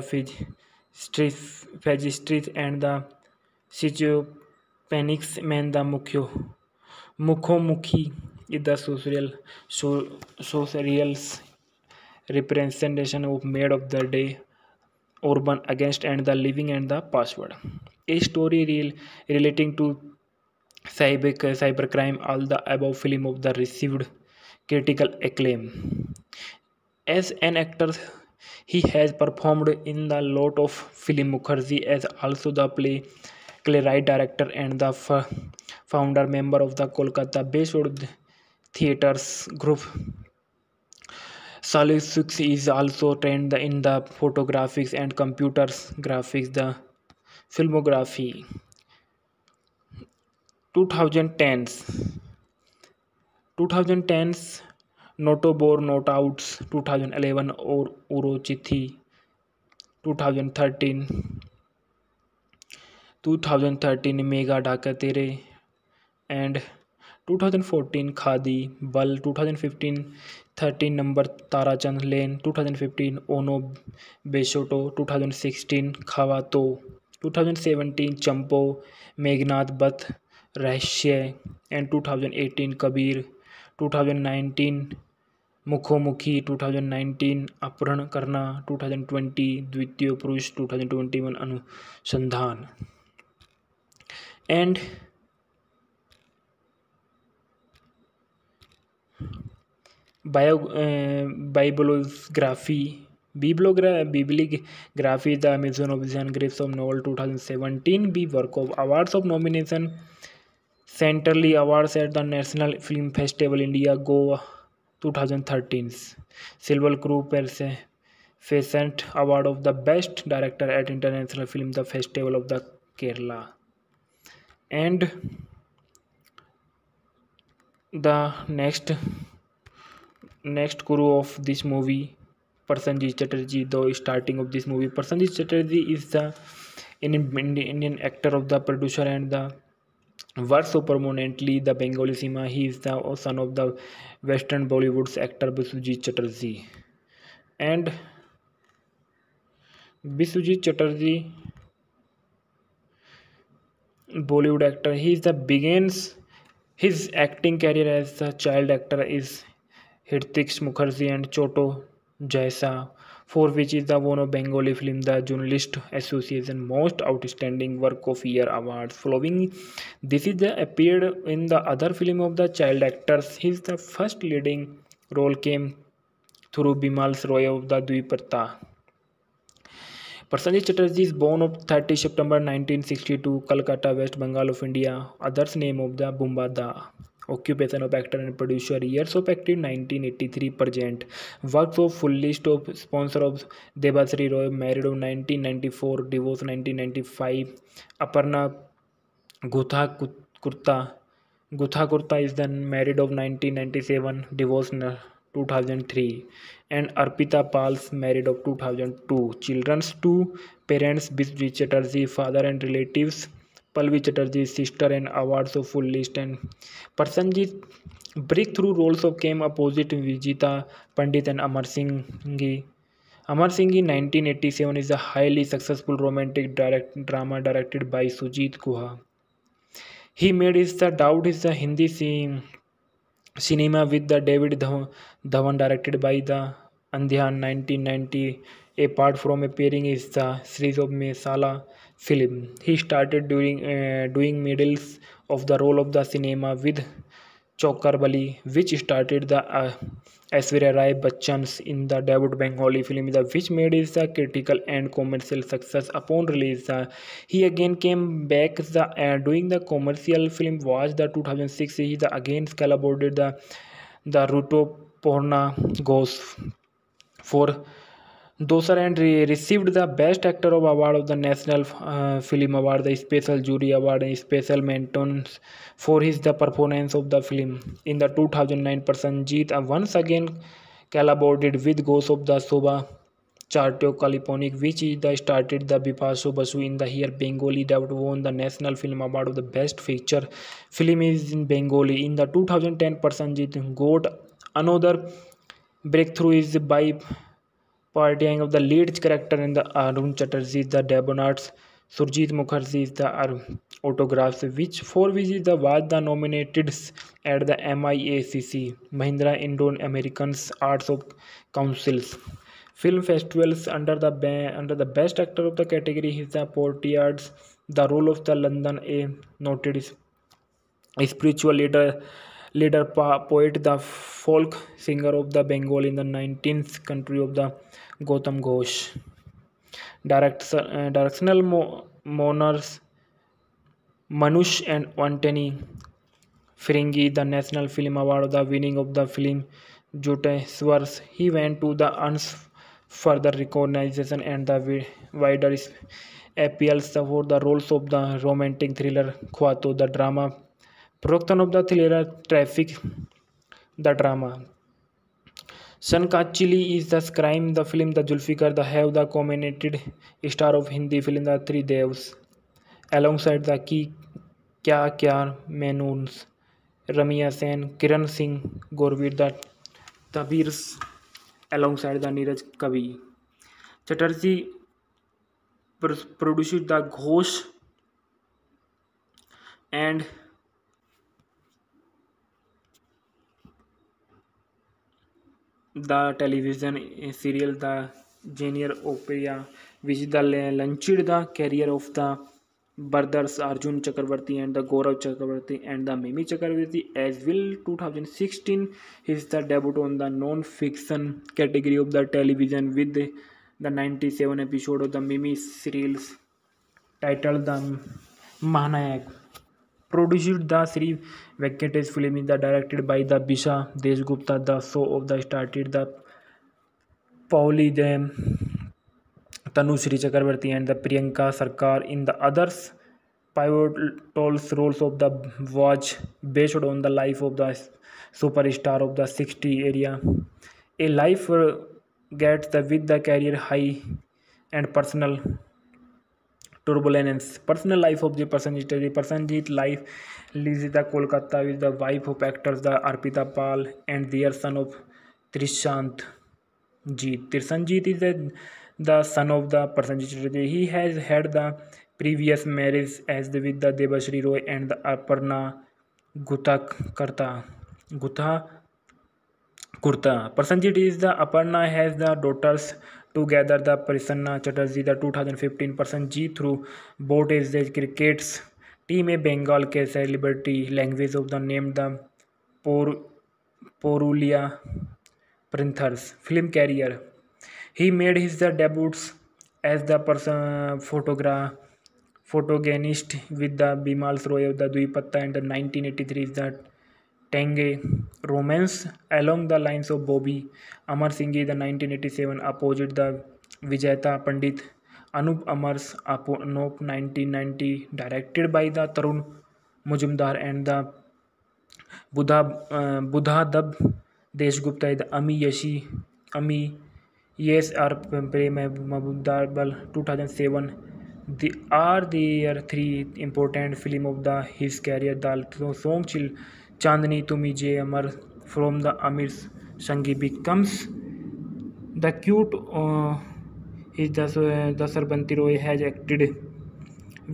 physistry and the panics man the mukyo Mukhomuki is the social representation of maid of the day, urban against and the living and the password. A story relating to cybercrime. All the above film of the received critical acclaim. As an actor, he has performed in the lot of film. Mukherjee as also the playwright, director, and the founder member of the kolkata based theaters group salil Salishuk is also trained in the photographics and computer graphics the filmography 2010s 2010s noto bor not outs 2011 or urochithi 2013 2013 Meghe Dhaka Tara and 2014 khadi बल 2015 13 number Tarachand lane 2015 Ono बेशोटो 2016 Khawto 2017 चंपो Meghnath Badh Rahasya and 2018 Kabir 2019 मुखोमुखी 2019 अपहरण करना 2020 द्वितीय पुरुष 2021 अनुसंधान and Eh, bibliography. Bibliography is the Amazon Obsidian Graves of Novel 2017. B. Work of Awards of Nomination. Centrally Awards at the National Film Festival India Goa 2013. Silver Crew Pheasant Award of the Best Director at International Film the Festival of the Kerala. And the next next crew of this movie Prasenjit Chatterjee the starting of this movie Prasenjit Chatterjee is the Indian, Indian actor of the producer and the works so prominently the Bengali cinema he is the son of the western Bollywood's actor Biswajit Chatterjee and Biswajit Chatterjee Bollywood actor he is the begins His acting career as a child actor is Hrithik Mukherjee and Choto Jaisa, for which is the one of Bengali film the Journalist Association Most Outstanding Work of Year Award. Following this is the appeared in the other film of the child actors. His the first leading role came through Bimal's Roy of the Dwiparta. Prasenjit Chatterjee is born on 30 September 1962, Kolkata, West Bengal of India. Others name of the Bumba Da. Occupation of actor and producer. Years of active 1983 present. Works of full list of sponsor of Debashree Roy. Married of 1994. Divorce 1995. Aparna Gutha Kurta is then married of 1997. Divorce 2003 and Arpita Pal's married of 2002. Children's two parents Biswi Chatterjee, father and relatives Palvi Chatterjee, sister and awards of full list and Prasenjit breakthrough roles of came opposite Vijita Pandit and Amar Singh. Amar Singh in 1987 is a highly successful romantic direct drama directed by Sujit Guha. He made his The Doubt is a Hindi scene cinema with the David Dhawan directed by the Andhyan 1990. Apart from appearing in the series of Mesala film, he started doing uh, doing medals of the role of the cinema with Bali, which started the uh, Aishwarya Rai Bachchan's in the debut Bengali film, the which made his uh, critical and commercial success upon release. Uh, he again came back the, uh, doing the commercial film was the 2006. He the, again collaborated the the Ruto Porna Ghost for Dosar and received the Best Actor of Award of the National uh, Film Award, the Special Jury Award, and Special Mentions for his the performance of the film. In the 2009 Prasenjit uh, once again collaborated with Ghost of the Shobha Chattopadhyay, which is the started the Bipaso Basu in the year Bengali that won the National Film Award of the Best Feature Film is in Bengali. In the 2010 Prasenjit got another breakthrough is by partying of the lead character in the Arun Chatterjee, the Debonauts, Surjit Mukherjee is the autographs, which for which is the was the nominated at the MIACC, Mahindra Indo Americans Arts of Councils. Film festivals under the under the best actor of the category is the Portiards, the role of the London A noted spiritual leader leader poet the folk singer of the bengal in the 19th country of the Gautam Ghosh direct directional मोनर्स Manush and वंटनी Firangi the national film award the winning of the film जूटे स्वर्स he went to the अंस further reorganisation and दाइडर wider appeals for the roles of the romantic thriller Khawto the drama Praktan of the thriller traffic the drama sun chilli is the crime the film the Zulfiqar the have the कॉमिनेटेड star of Hindi film the three देवस along side the की क्या क्या मैनूनस रमिया सेन किरण सिंह गोरवीर the तबीर्स alongside the Neeraj Kabi Chatterjee produce the Ghosh and the television serial the जेनियर ओपेरिया which the launched the career of the brothers Arjun Chakraborty and the Gaurav Chakraborty and the Mimi Chakraborty as well two thousand sixteen is the debut on the non fiction category of the television with the ninety seven episode of the Mimi serial title the Mahanayak produced the three vacated films the directed by the Bisha Deshgupta the show of the started the Pauli them Tanu Sri Chakrabarti and the Priyanka Sarkar in the others pivotal roles of the watch based on the life of the superstar of the 60 area a life uh, gets the with the career high and personal turbulence personal life of the Prosenjit the Prosenjit life lies the Kolkata with the wife of actors the Arpita Pal and their son of Trishant Jeet Trishanjit is the son of the Prosenjit he has had the previous marriage as the with the Debashree Roy and the Aparna Guha करता गुथा kurta Prosenjit is the Aparna has the daughters together the together Chatterjee the two thousand fifteen Prosenjit through boat is the crickets team a Bengal के celebrity language of the name the pour Purulia printers film career he made his the debuts as the person फोटोग्रा फोटोगेनिस्ट with the बीमाल्स Roy of the द्वीपत्ता and nineteen eighty three is the टेंगे romance along the lines of Bobby Amar Singh the nineteen eighty seven opposite the Vijeta Pandit Anup अमर्स अपो नोप 1990 directed by the Tarun Majumdar and the बुधा बुधा दब Dasgupta the अमी यशी अमी yes are प्रेम महबूबदार बल two thousand seven the are their three important film of the his career the chill चांदनी तुम्हें जे अमर from the अमीर संगी becomes the cute is दसरबंती Roy has acted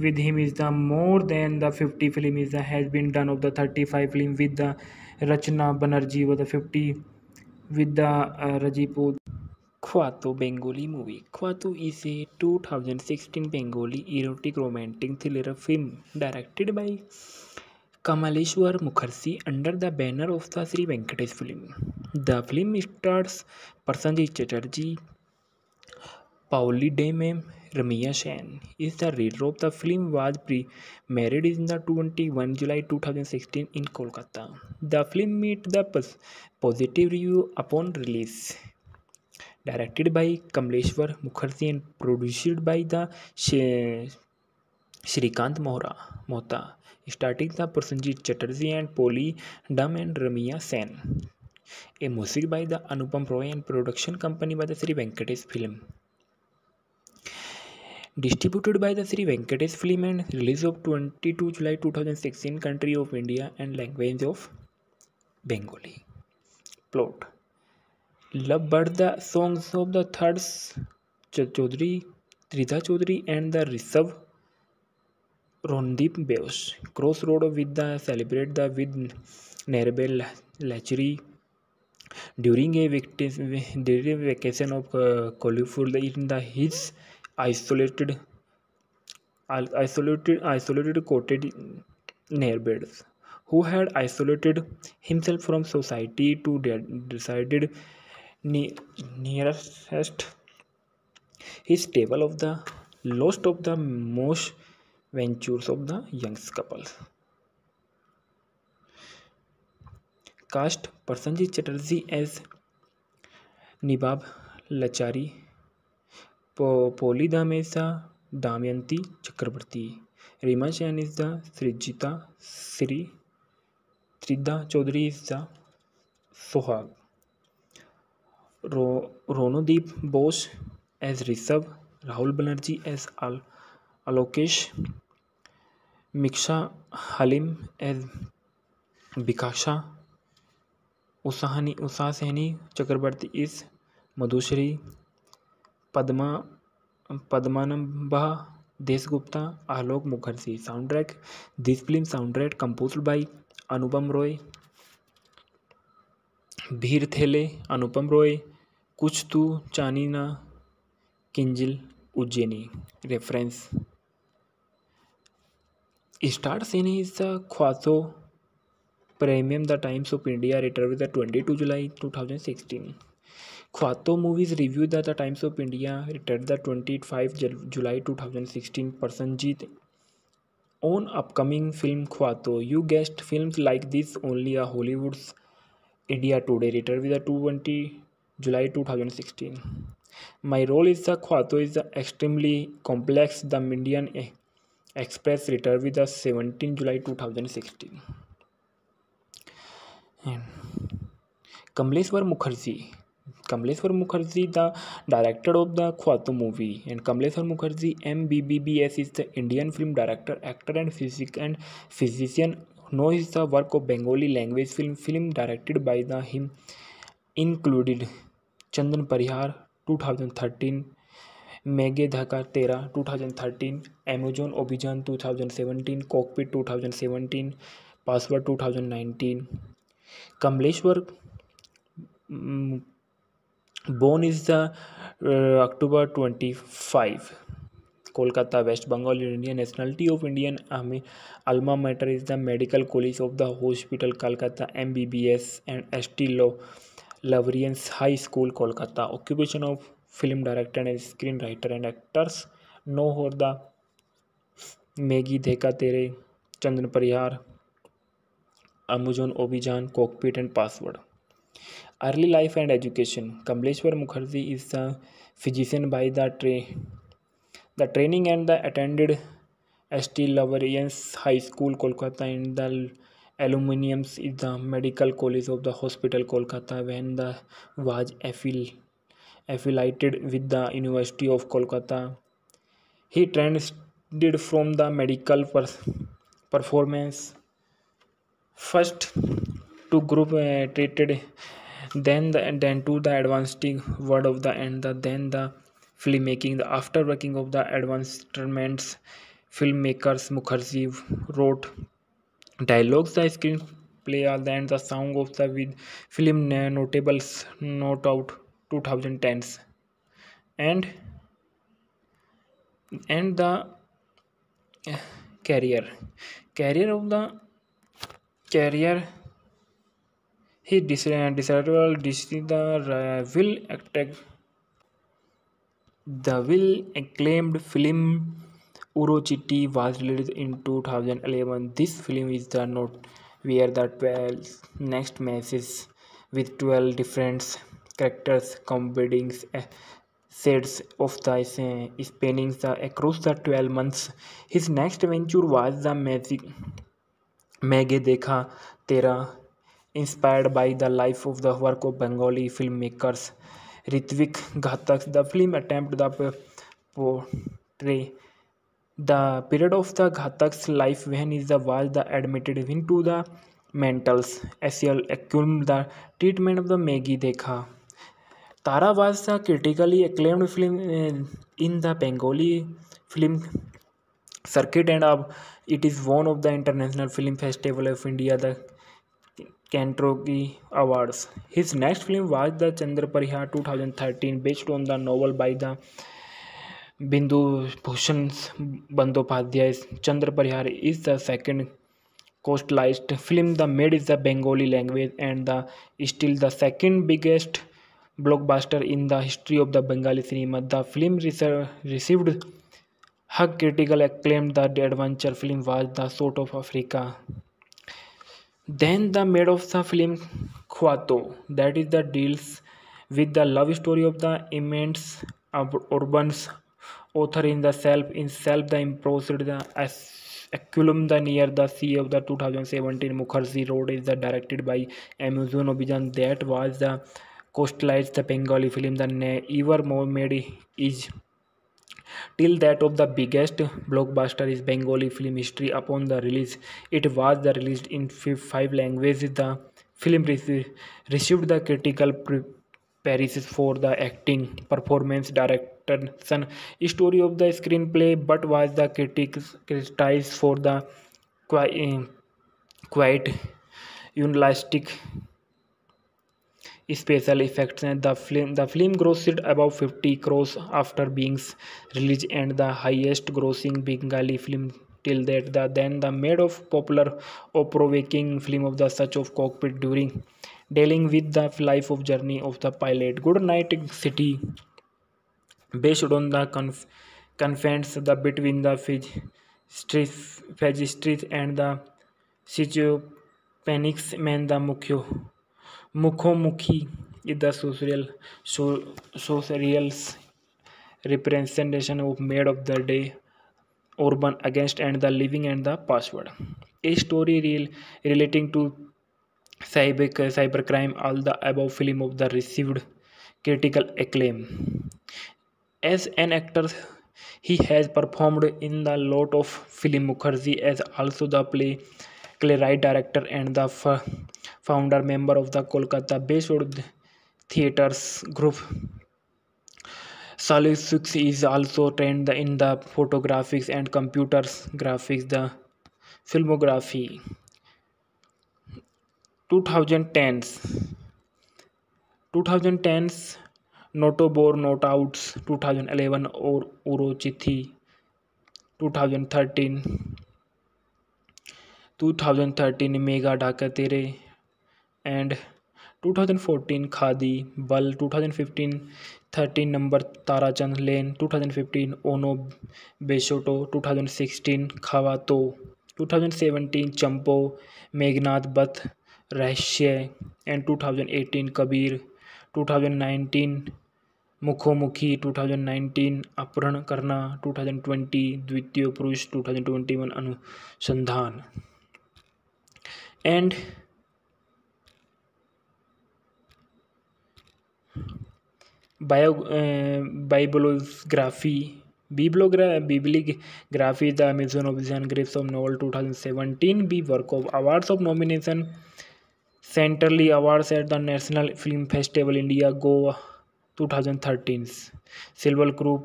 with him is the more than the fifty film is दैज़ has been done of the thirty five film with the Rachna Banerjee व fifty with the रजीपू Khwato Bengali movie Khwato is a two thousand sixteen Bengali erotic romantic thriller film directed by Kamaleshwar Mukherjee under the banner of the Sri Venkatesh film. The film stars Prasenjit Chatterjee, Pauli Dame, Ramya Sen. Is the reader of the film was premiered in the 21 July 2016 in Kolkata. The film met the positive review upon release. Directed by Kamaleshwar Mukherjee and produced by the Shrikant Mohra Mohta. Starting था Prosenjit Chatterjee and Paoli Dam and Raima Sen a music by the Anupam Roy and production company by the Shri Venkatesh film distributed by the Shri Venkatesh film and release of twenty two July two thousand sixteen country of India and language of Bengali plot love bird the songs of the third Chowdhury Tridha Chowdhury and the Rishav Rondeep Beos. Crossroad with the celebrate the with Nerbel Lachery during a during vacation of uh, colorful in the his isolated isolated isolated coated neighbors who had isolated himself from society to decided ne nearest his table of the lost of the most ventures of the Young's couples. Cast Prasenjit Chatterjee as Nibab Lachari, Polly Damesa Damayanti Chakrabarti. Reema Jain is the Srijita Sri. Sridhar Chaudhary is the Sohag. Ronodeep Bose as Rishabh. Rahul Banerjee as Al Alokesh मिक्षा haleem as बिकाशा उसाहनी उषा सहनी चक्रवर्ती इस Madhushree Padma पद्मानंबा Dasgupta Alok Mukherjee sound track this film sound track compose by Anupam Roy भीर थेले अनुपम रॉय कुछ तू चानी ना किंजिल Ujjaini reference star scene is the ख्वासो premium the Times of India Ritter with the twenty two July two thousand sixteen Khwato movies review the Times of India रिटर्ड the twenty five July two thousand sixteen Prosenjit on upcoming film Khwato you guest film like this only a Hollywood's India Today Ritter with the two twenty July two thousand sixteen my role is the Khwato is the extremely complex the Indian Express return with the seventeen July two thousand sixteen Kamaleshwar Mukherjee Kamaleshwar Mukherjee the director of the Khwato movie and Kamaleshwar Mukherjee M B B B S is the Indian film director actor and physic and physician no is the work of Bengali language film film directed by the him included Chandan Parihar two thousand thirteen धाका तेरह two thousand thirteen Amazon Obhijaan two thousand seventeen cockpit two thousand seventeen password two thousand nineteen Kamaleshwar born is the October twenty five Kolkata West Bengal India nationality of Indian army alma mater is the medical college of the hospital Calcutta M B B S and S T low Lawrence high school Kolkata occupation of film director and screen writer and actors no होर the Maggi देखा तेरे चंदन परिहार Amazon ओबीजान cockpit and password early life and education Kamaleshwar Mukherjee is the physician by the tray the training and the attended S T Lawrence high school Kolkata and the alumnus is the medical college of the hospital Kolkata when the was Eiffel affiliated with the University of Kolkata. He transited from the medical per performance first to group uh, treated, then the, then to the advanced word of the and the, then the film making The after working of the advancements, filmmakers Mukherjee wrote dialogues, the screen play all the, and the song of the with film notables note out. 2010s and and the eh, career career of the career he desirable the uh, will attack the will acclaimed film Urochiti was released in 2011 this film is the note where the 12 next message with 12 different characters combining eh, shades of the spanning the eh, across the 12 months his next venture was the magic मैगे देखा तेरा inspired by the life of the work of Bengali film makers Ritwik Ghatak the film attempt the portray the period of the Ghatak life when is the was the admitted in to the mentals asylum the treatment of the Maggi देखा तारा वादशाह critically acclaimed film in the Bengali film circuit and अब it is one of the international film festival of India the कैंट्रो की award his next film was the Chandra Parihar two thousand thirteen based on the novel by the Bindu Bhushan Bandopadhyay Chandra Parihar is the second costliest film the made is the Bengali language and the still the second biggest blockbuster in the history of the Bengali cinema. The film received high critical acclaim. The adventure film was the sort of Africa. Then the made of the film Khwato, that is the deals with the love story of the immense urban author in the self in self the imposed the Aculum the near the sea of the 2017 Mukherjee Road is the directed by Amazon Obijan that was the coastlights the Bengali film the ever more made is till that of the biggest blockbuster is Bengali film history upon the release. It was the released in five languages. The film received the critical praises for the acting, performance, direction, story of the screenplay, but was the critics criticized for the quite, quite unrealistic special effects and the film the film grossed about 50 crores after being released and the highest grossing bengali film till that the, then the made of popular provoking film of the search of cockpit during dealing with the life of journey of the pilot good night city based on the conf- confines the between the phagistries and the panics man the Mukyo. Mukhomuki is the social representation of maid of the day, urban against and the living and the password. A story relating to cybercrime. All the above film of the received critical acclaim. As an actor, he has performed in the lot of film. Mukherjee as also the playwright, director, and the founder member of the kolkata based theaters group Salih Six is also trained in the photographics and computers graphics the filmography 2010s 2010s Noto Bor not outs 2011 और उरोचिथी 2013 2013 मेगा डाका तेरे and 2014 khadi बल 2015 13 number Tarachand lane 2015 Ono बेशोटो 2016 Khawto 2017 चंपो Meghnath Badh Rahasya and 2018 Kabir 2019 मुखोमुखी 2019 अपहरण करना 2020 द्वितीय पुरुष 2021 अनुसंधान and Eh, bibliography. Bibliography is the Amazon Obsidian Grace of Novel 2017. B. Work of Awards of Nomination. Centrally Awards at the National Film Festival India Goa 2013. Silver Crew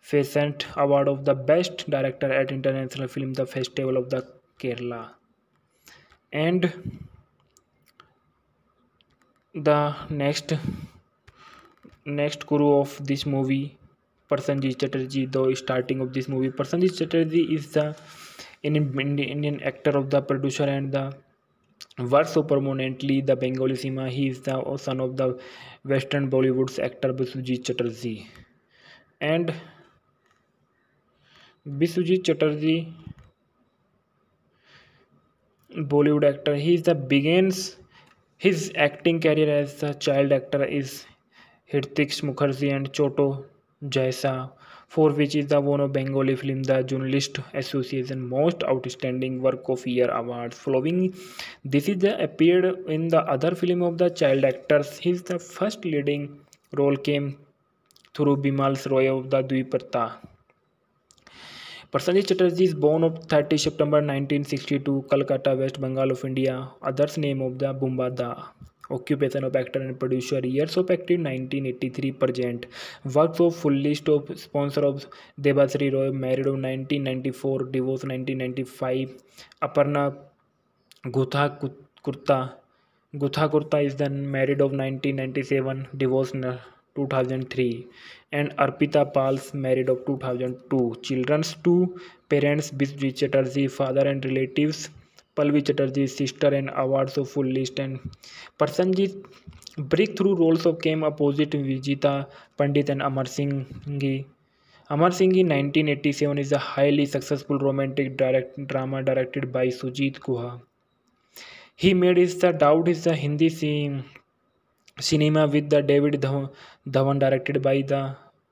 Pheasant Award of the Best Director at International Film the Festival of the Kerala. And the next next crew of this movie Prasenjit Chatterjee the starting of this movie Prasenjit Chatterjee is the Indian, Indian actor of the producer and the works so prominently the Bengali cinema he is the son of the western Bollywood's actor Biswajit Chatterjee and Biswajit Chatterjee Bollywood actor he is the begins His acting career as a child actor is Hrithik Mukherjee and Choto Jaisa, for which is the Wono Bengali film the Journalist Association Most Outstanding Work of Year Award. Following this is the appeared in the other film of the child actors. His the first leading role came through Bimal's Roy of the Dviparta. Prasenjit Chatterjee is born on 30 September 1962, Kolkata, West Bengal of India. Others name of the Bumba Da. Occupation of actor and producer. Years of active 1983 present. Works of full list of sponsor of Debashree Roy. Married of 1994. Divorce 1995. Aparna Gutha Kurta. Gutha Kurta is then married of 1997. Divorce 2003 and Arpita Pal's married of 2002. Children's two parents, Bishvi Chatterjee, father and relatives, Pallavi Chatterjee, sister, and awards of full list. And Prasenjit breakthrough roles of came opposite Vijita Pandit and Amar Singhi. Amar Singhi 1987 is a highly successful romantic drama directed by Sujit Guha. He made his debut in the Hindi cinema with the David Dhawan directed by the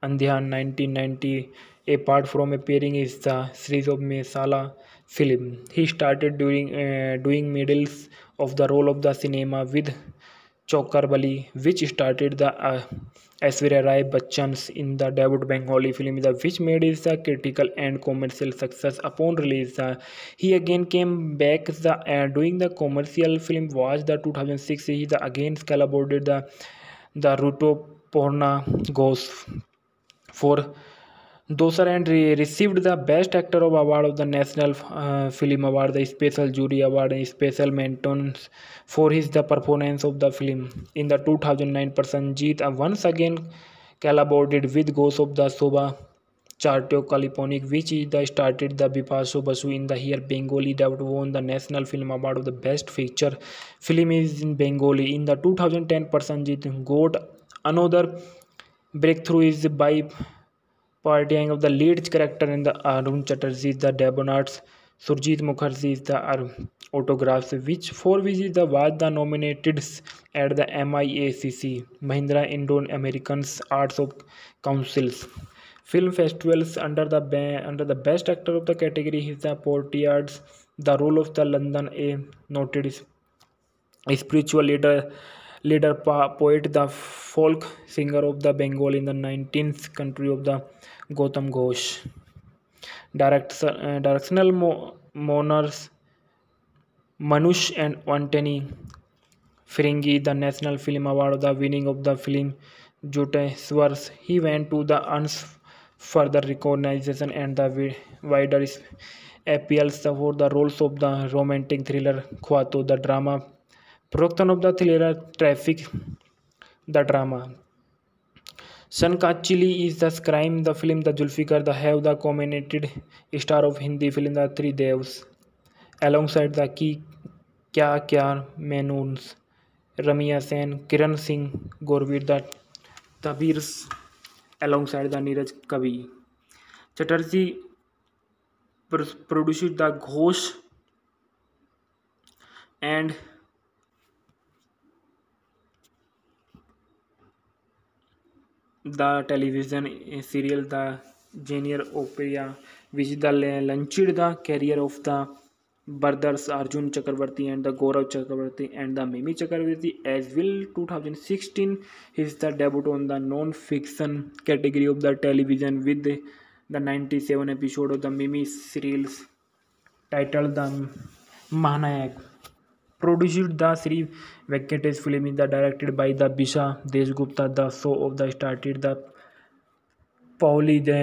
Andhya 1990. Apart from appearing in the series of Masala film, he started uh, doing medals of the role of the cinema with Chokarbali, which started the uh, Aishwarya Rai Bachchan's in the debut Bengali film, which made it a uh, critical and commercial success upon release. He again came back doing the commercial film was the 2006. He again collaborated the Rutuparna Ghosh for Doser and received the Best Actor of Award of the National uh, Film Award, the Special Jury Award, and Special Mentions for his the performance of the film. In the 2009 Prasenjit uh, once again collaborated with Ghost of the Shobha Chattopadhyay, which is the started the Bipaso Basu in the year Bengali dubbed won the National Film Award of the Best Feature Film is in Bengali. In the 2010 Prasenjit got another breakthrough is by partying of the lead character in the Arun Chatterjee, the Debonards, Surjit Mukherjee is the autographs, which for which is the was the nominated at the MIACC, Mahindra Indo Americans Arts of Councils. Film festivals under the under the best actor of the category is the Portiards, the role of the London A noted spiritual leader leader poet the folk singer of the bengal in the 19th country of the gautam ghosh direct uh, directional mo monarchs manush and antony Firingi, the National Film Award, the winning of the film Juteswars. He went to the UNS for the recognition and the wider appeals for the roles of the romantic thriller Khwato, the drama Praktan of the थलेरा traffic the drama sun काचिली is the crime the film the Zulfiqar the have the कॉमिनेटेड star of Hindi film the three देवस along side the की क्या क्या मैनून्स रमिया सेन किरण सिंह गोरवीर the तबीर्स alongside the Neeraj Kavi Chatterjee produce the Ghosh and the television serial The Junior Opera, which the launched the career of the brothers Arjun Chakravarti and the Gaurav Chakravarti and the Mimi Chakravarti as well. 2016 is the debut on the non-fiction category of the television with the, the 97 episode of the Mimi serials titled The Mahanayak produced the three vacated film the directed by the Bisha Deshgupta the show of the started the Pauli the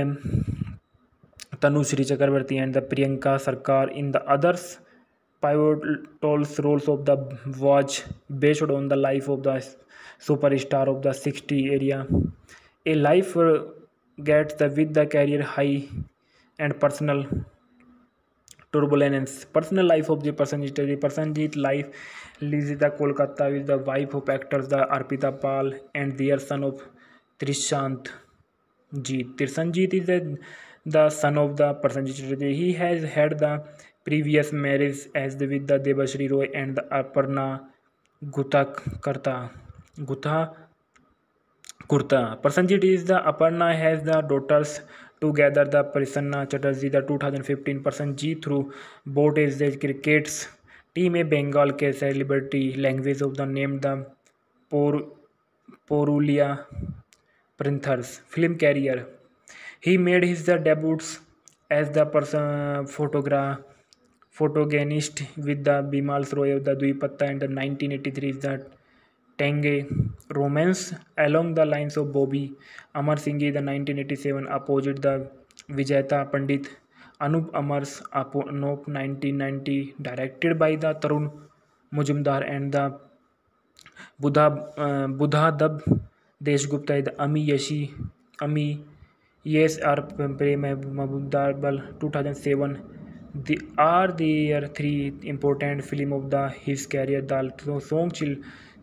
Tanu Sri Chakrabarti and the Priyanka Sarkar in the others pivotal roles of the watch based on the life of the superstar of the 60 area a life uh, gets the with the career high and personal Turbulence. Personal life of the Prasenjit. Prasenjit life lives in the Kolkata with the wife of actors the Arpita Pal and their son of Trishant Jeet. Trishant is the son of the Prasenjit. He has had the previous marriage as with the Devashri Roy and the Aparna Guthakarta. Gutha Kurta. Prasenjit is the Aparna has the daughters Together, the Prasanna Chatterjee, the 2015 person G through boat is the cricket's team a Bengal के celebrity language of the name the Por Porulia Panthers. Film career. He made his the debuts as the person photograph photogenist with the Bimal Roy of the Dwipatta and the 1983 is the टेंगे romance along the lines of Bobby Amar Singh the nineteen eighty seven opposite the Vijeta Pandit Anup अमर्स अपो nineteen 1990 directed by the Tarun Majumdar and the बुधा बुधा दब Dasgupta the अमी यशी अमी ये are प्रेम महबूबदार बल two thousand seven the are their three important film of the his career दाल तो, चिल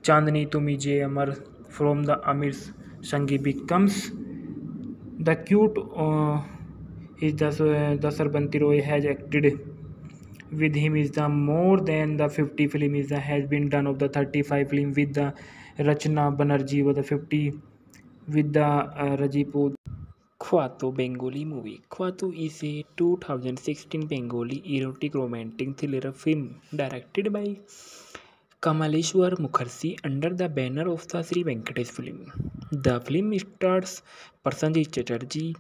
चांदनी तुम्हें जे अमर from the अमीर संगी becomes the cute is the Srabanti Roy has acted with him is the more than the fifty film is दैज़ has been done of the thirty five film with the Rachna Banerjee व the fifty with the रजीपू Khwato Bengali movie Khwato is a two thousand sixteen Bengali erotic romantic thriller film directed by Kamaleshwar Mukherjee under the banner of the Sri Venkatesh film. The film stars Prasenjit Chatterjee,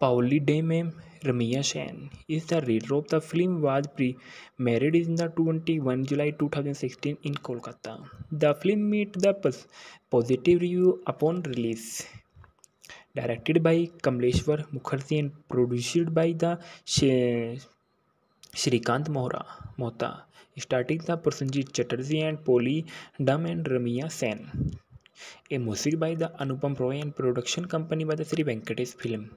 Paulie Damon, Ramya Sen is the leader of the film. Was premiered in the 21 July 2016 in Kolkata. The film met the positive review upon release. Directed by Kamaleshwar Mukherjee and produced by the Shrikant Mohra Mohta starting the Prosenjit Chatterjee and Paoli Dam and Raima Sen a music by the Anupam Roy and production company by the Shri Venkatesh film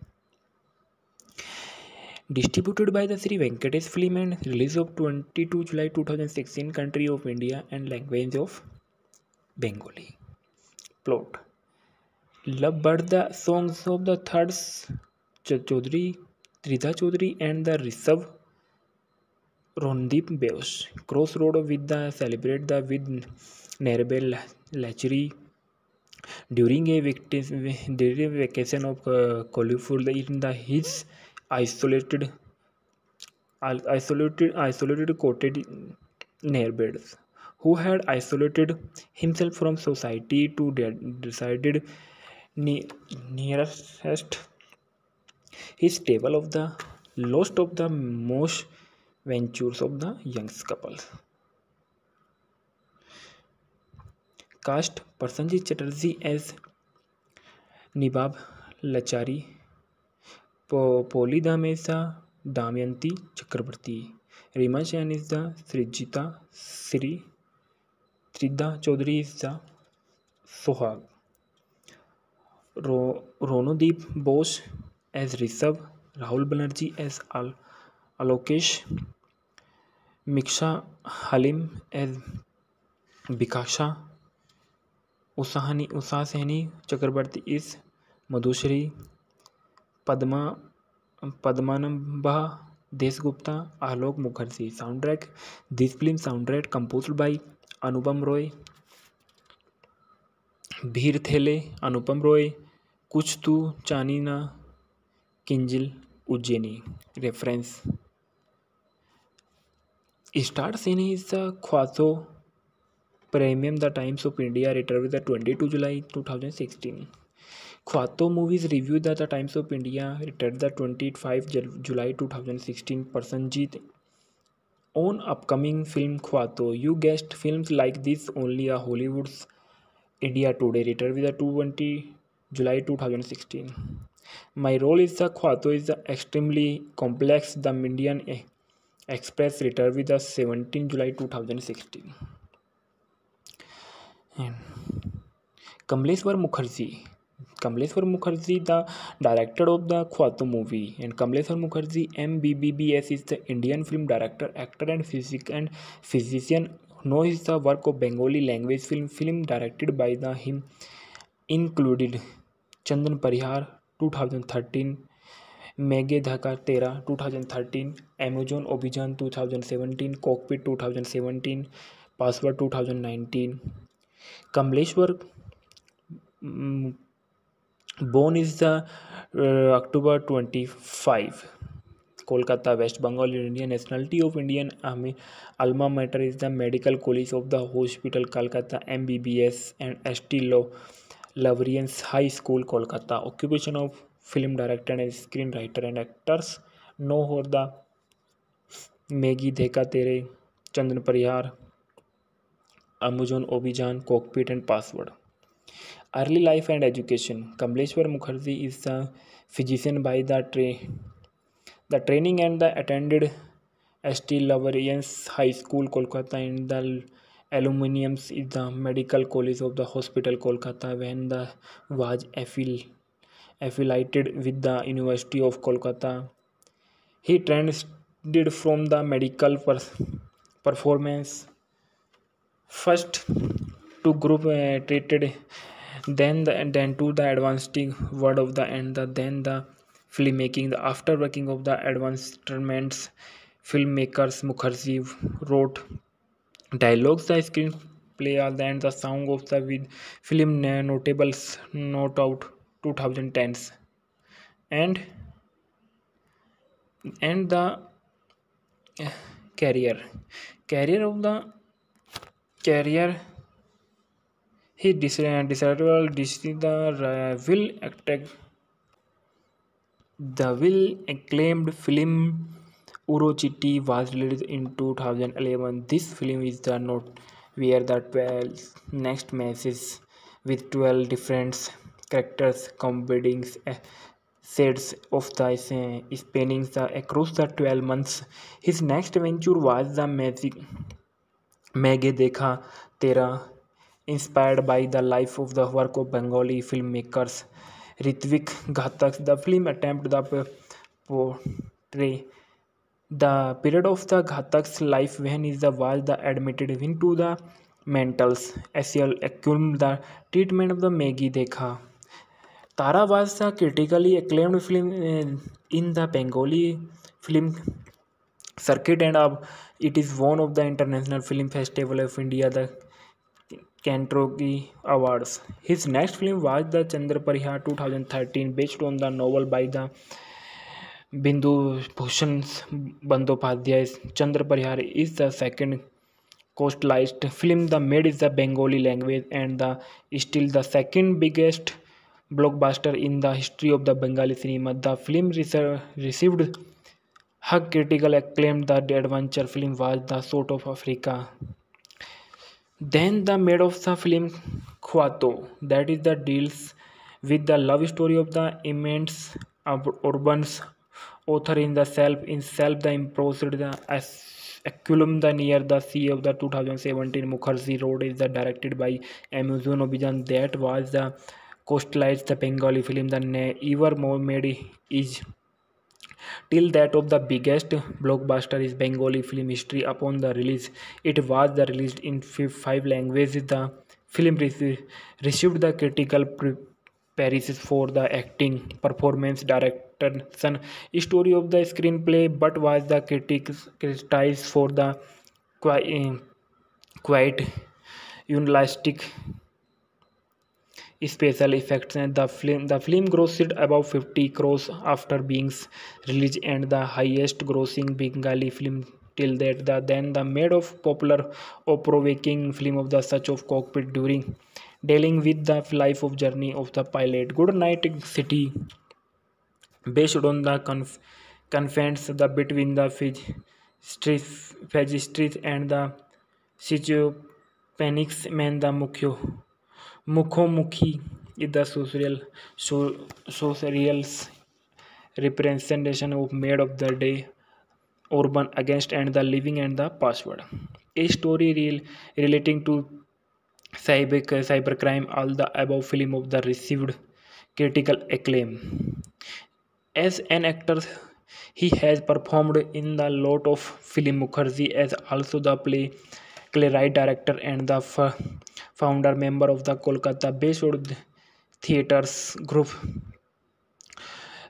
distributed by the Shri Venkatesh film and release of twenty two July two thousand sixteen country of India and language of Bengali plot love bird the songs of the third Chowdhury Tridha Chowdhury and the Rishav Rondeep Beos. Crossroad with the celebrate the with Nerbel Lachery during a during vacation of uh, colorful in the his isolated isolated isolated coated neighbors who had isolated himself from society to decided nearest his table of the lost of the most ventures of the Young's couples. Cast Prasenjit Chatterjee as Nibab Lachari, Polly Damesa Damayanti Chakrabarti. Reema Jain is the Srijita Sri. Sridhar Chaudhary is the Sohag. Ronodeep Bose as Rishabh. Rahul Banerjee as Al Alokesh मिक्षा haleem as बिकाशा उसाहनी उषा सहनी चक्रवर्ती इस Madhushree Padma पद्मानंबा Dasgupta Alok Mukherjee sound track this film sound track composed by Anupam Roy भीर थेले अनुपम रॉय कुछ तू चानी ना किंजिल Ujjaini reference star scene is the ख्वासो premium the Times of India Ritter with the twenty two July two thousand sixteen Khwato movies review the Times of India रिटर्ड the twenty five July two thousand sixteen Prosenjit on upcoming film Khwato you guest film like this only a Hollywood's India Today Ritter with the two twenty July two thousand sixteen my role is the Khwato is the extremely complex the Indian express returned with the 17 July 2016. Hmm. And Kamleshwar Mukherjee, the director of the Khwato movie, and Kamleshwar Mukherjee MBBS is the Indian film director, actor and physician. Known is the work of Bengali language film directed by him included Chandan Parihar 2013, मैगेधाकर तेरा two thousand thirteen Amazon Obhijaan two thousand seventeen cockpit two thousand seventeen password two thousand nineteen Kamaleshwar born is the October twenty five Kolkata West Bengal India nationality of Indian army alma mater is the medical college of the hospital Calcutta M B B S and S T low Lawrence high school Kolkata occupation of film director and screen writer and actors no होर the Maggi देखा तेरे चंदन परिहार Amazon ओबीजान cockpit and password early life and education Kamaleshwar Mukherjee is the physician by the tray the training and the attended S T Lawrence high school Kolkata and the alumnus is the medical college of the hospital Kolkata when the was Eiffel affiliated with the University of Kolkata. He transited from the medical per performance first to group uh, treated, then the, then to the advanced word of the and the, then the film making The after working of the advanced advancements, filmmakers Mukherjee wrote dialogues, the screen play all the, and the song of the with film notables not out. 2010s and and the eh, carrier carrier of the carrier he decided well the uh, will attack the will acclaimed film Urochiti was released in 2011 this film is the note where the 12 next message with 12 different characters combining eh, sets of the eh, spanning eh, across the 12 months. His next venture was the Maige Dekha Tera, inspired by the life of the work of Bengali filmmakers Ritwik Ghatak. The film attempts to portray the period of the Ghatak's life when he was admitted into the mental asylum. The treatment of the Maige Dekha तारा बादशाह critically acclaimed film in the Bengali film circuit and अब it is one of the international film festival of India the कैंट्रोगी awards his next film was the Chandra Parihar two thousand thirteen based on the novel by the Bindu Bhushan Bandopadhyay Chandra Parihar is the second costliest film the made is the Bengali language and the still the second biggest blockbuster in the history of the Bengali cinema. The film received high critical acclaim. The adventure film was the sort of Africa. Then the made of the film Khwato, that is the deals with the love story of the immense urban author in the self in self the imposed the Aculum the near the sea of the 2017 Mukherjee Road is the directed by Amazon Obijan that was the coastalized the Bengali film than ever made is till that of the biggest blockbuster is Bengali film history upon the release. It was the released in five languages. The film received the critical praises for the acting, performance, direction, story of the screenplay, but was the critics criticized for the quite, quite unrealistic special effects and the film the film grossed above 50 crores after being released and the highest grossing bengali film till that the, then the made of popular provoking film of the search of cockpit during dealing with the life of journey of the pilot good night city based on the conf- confines the between the phagistry and the panics man the mukyo Mukhomukhi इधर social socials representation of made of the day urban against and the living and the password a story real relating to साइबिक cyber crime all the about film of the received critical acclaim as an actor he has performed in the lot of film Mukherjee as also the play clay right director and the फ founder member of the kolkata based theatres group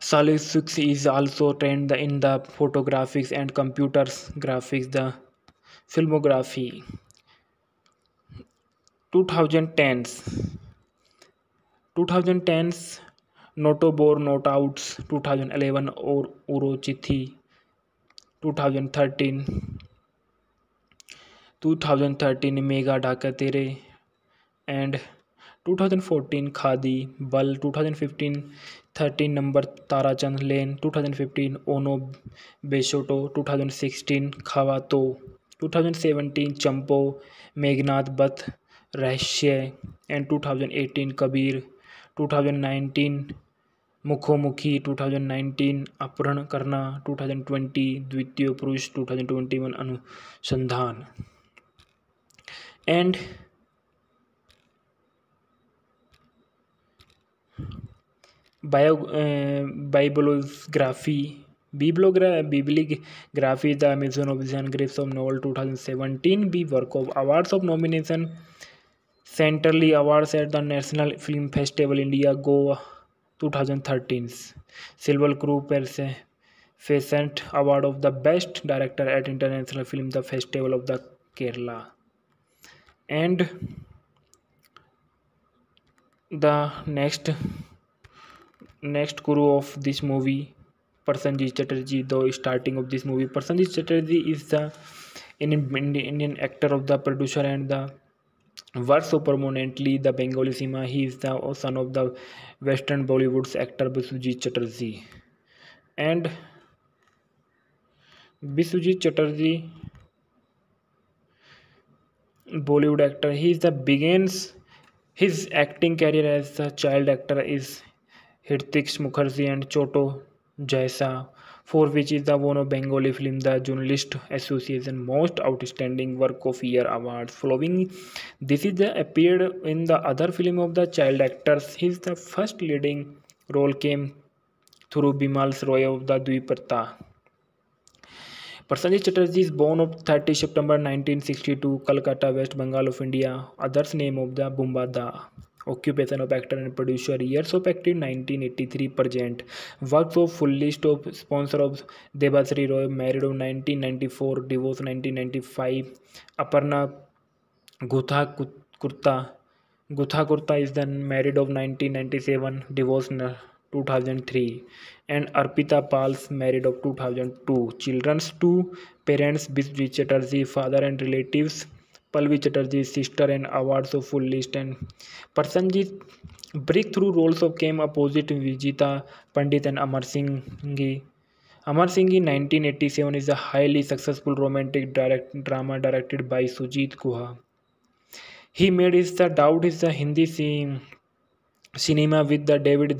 Salih Six is also trained in the photographics and computers graphics the filmography 2010s 2010s Noto Bor not outs 2011 और उरोचिथी 2013 2013 मेगा डाका तेरे and 2014 khadi बल 2015 13 number Tarachand lane 2015 Ono बेशोटो 2016 खवातो 2017 चंपो Meghnath Badh Rahasya and 2018 Kabir 2019 मुखोमुखी 2019 अपहरण करना 2020 Dwitiyo Purush 2021 Anusandhan and Eh, Bibliography. Bibliography is the Amazon Obsidian Grace of Novel 2017. B. Work of Awards of Nomination. Centrally Awards at the National Film Festival India Goa 2013. Silver Crew Pheasant Award of the Best Director at International Film the Festival of the Kerala. And the next next crew of this movie Prasenjit Chatterjee the starting of this movie Prasenjit Chatterjee is the Indian, Indian actor of the producer and the works so permanently the Bengali cinema he is the son of the western Bollywood's actor Biswajit Chatterjee and Biswajit Chatterjee Bollywood actor he is the begins His acting career as a child actor is Hrithik Mukherjee and Choto Jaisa, for which is the Wono Bengali film the Journalist Association Most Outstanding Work of Year Award. Following this is the appeared in the other film of the child actors. His the first leading role came through Bimal's Roy of the Dviparta. Prasenjit Chatterjee is born on 30 September 1962, Calcutta, West Bengal of India. Others name of the Bumba Da. Occupation of actor and producer. Years of active 1983 present. Works of full list of sponsor of Debashree Roy. Married of 1994. Divorce 1995. Aparna Gutha Kurta is then married of 1997. Divorce 2003 and Arpita Pal's married of 2002. Children's two parents Biswi Chatterjee, father and relatives Palvi Chatterjee, sister and awards of full list and Prasenjit breakthrough roles of came opposite Vijita Pandit and Amar Singh. Amar Singh in 1987 is a highly successful romantic direct, drama directed by Sujit Guha. He made his The Doubt is the Hindi scene. cinema with the David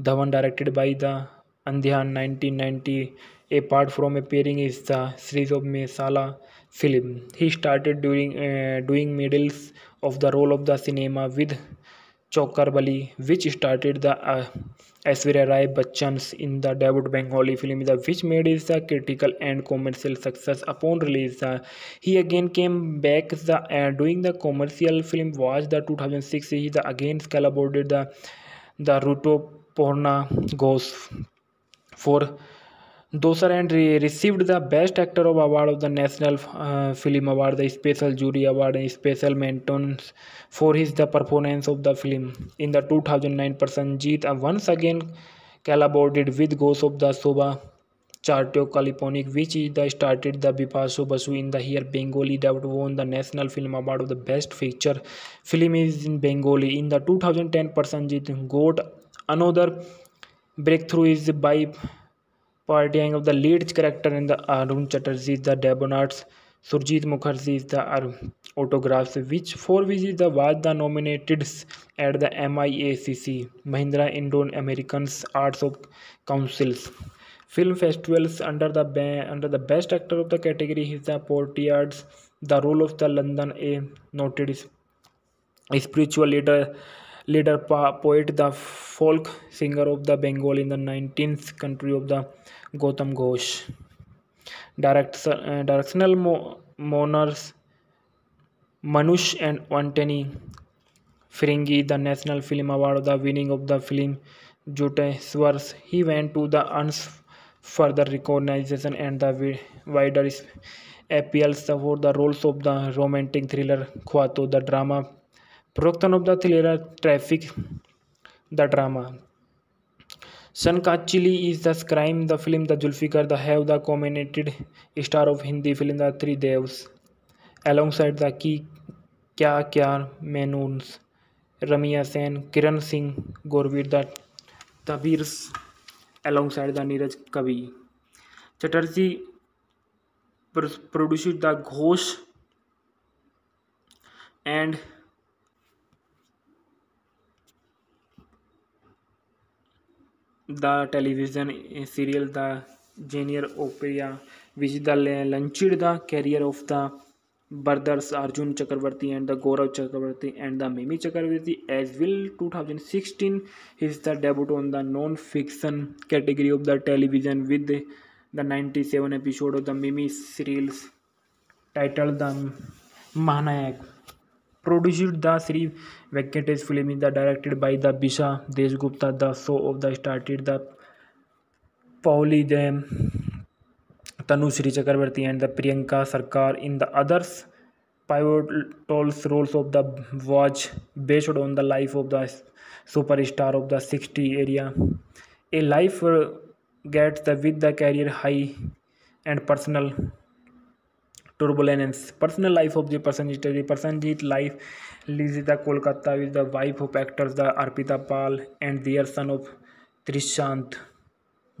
Dhawan directed by the Andhyan 1990. Apart from appearing in the series of Mesala film, he started doing uh, doing medals of the role of the cinema with Chokarbali, which started the uh, Aishwarya Rai Bachchan's in the debut Bengali film The which made is a uh, critical and commercial success upon release. Uh, he again came back the, uh, doing the commercial film was the 2006 he the, again collaborated the the Ruto Porna Ghost for Dosar and received the Best Actor of Award of the National uh, Film Award, the Special Jury Award, and Special Mentions for his the performance of the film. In the 2009 Prasenjit uh, once again collaborated with Ghost of the Shobha Chattopadhyay, which is the started the Bipaso Basu in the year Bengali that won the National Film Award of the Best Feature Film is in Bengali. In the 2010 Prasenjit got another breakthrough is by Partying of the lead character in the Arun Chatterjee, the Debonauts, Surjit Mukherjee's The Autographs, which for which the was the nominated at the MIACC, Mahindra Indo-American Arts Council's film festivals under the best actor of the category is the Portiards, the role of the London a noted spiritual leader leader poet the folk singer of the bengal in the 19th country of the gautam ghosh Direct, uh, directional mo- monarchs manush and antony firingi the national film award the winning of the film Juteswars. He went to the UNS for the recognition and the wider appeals for the roles of the romantic thriller Khwato, the drama प्रवक्ता of the लेरा traffic the drama सन का chilli is the crime the film the Zulfiqar the have the nominated star of Hindi film the three देवस along side the की क्या क्या मैनूनस रमिया सेन किरण सिंह गोरवीर the तबीरस alongside the Neeraj Kabi Chatterjee producer the Ghosh and the television serial The Junior Opera, which the launched the career of the brothers Arjun Chakravarti and the Gaurav Chakravarti and the Mimi Chakravarti as well 2016 is the debut on the non-fiction category of the television with the, the 97 episode of the Mimi serials titled the Mahanayak produced the three Venkatesh film is directed by the Bisha Deshgupta the show of the started the Pauli them Tanu Sri Chakrabarti and the Priyanka Sarkar in the others pivotal roles of the watch based on the life of the superstar of the 60 area a life uh, gets the with the career high and personal turbulence. Personal life of the person. Person's life lives in the Kolkata with the wife of actors the Arpita Pal and their son of Trishant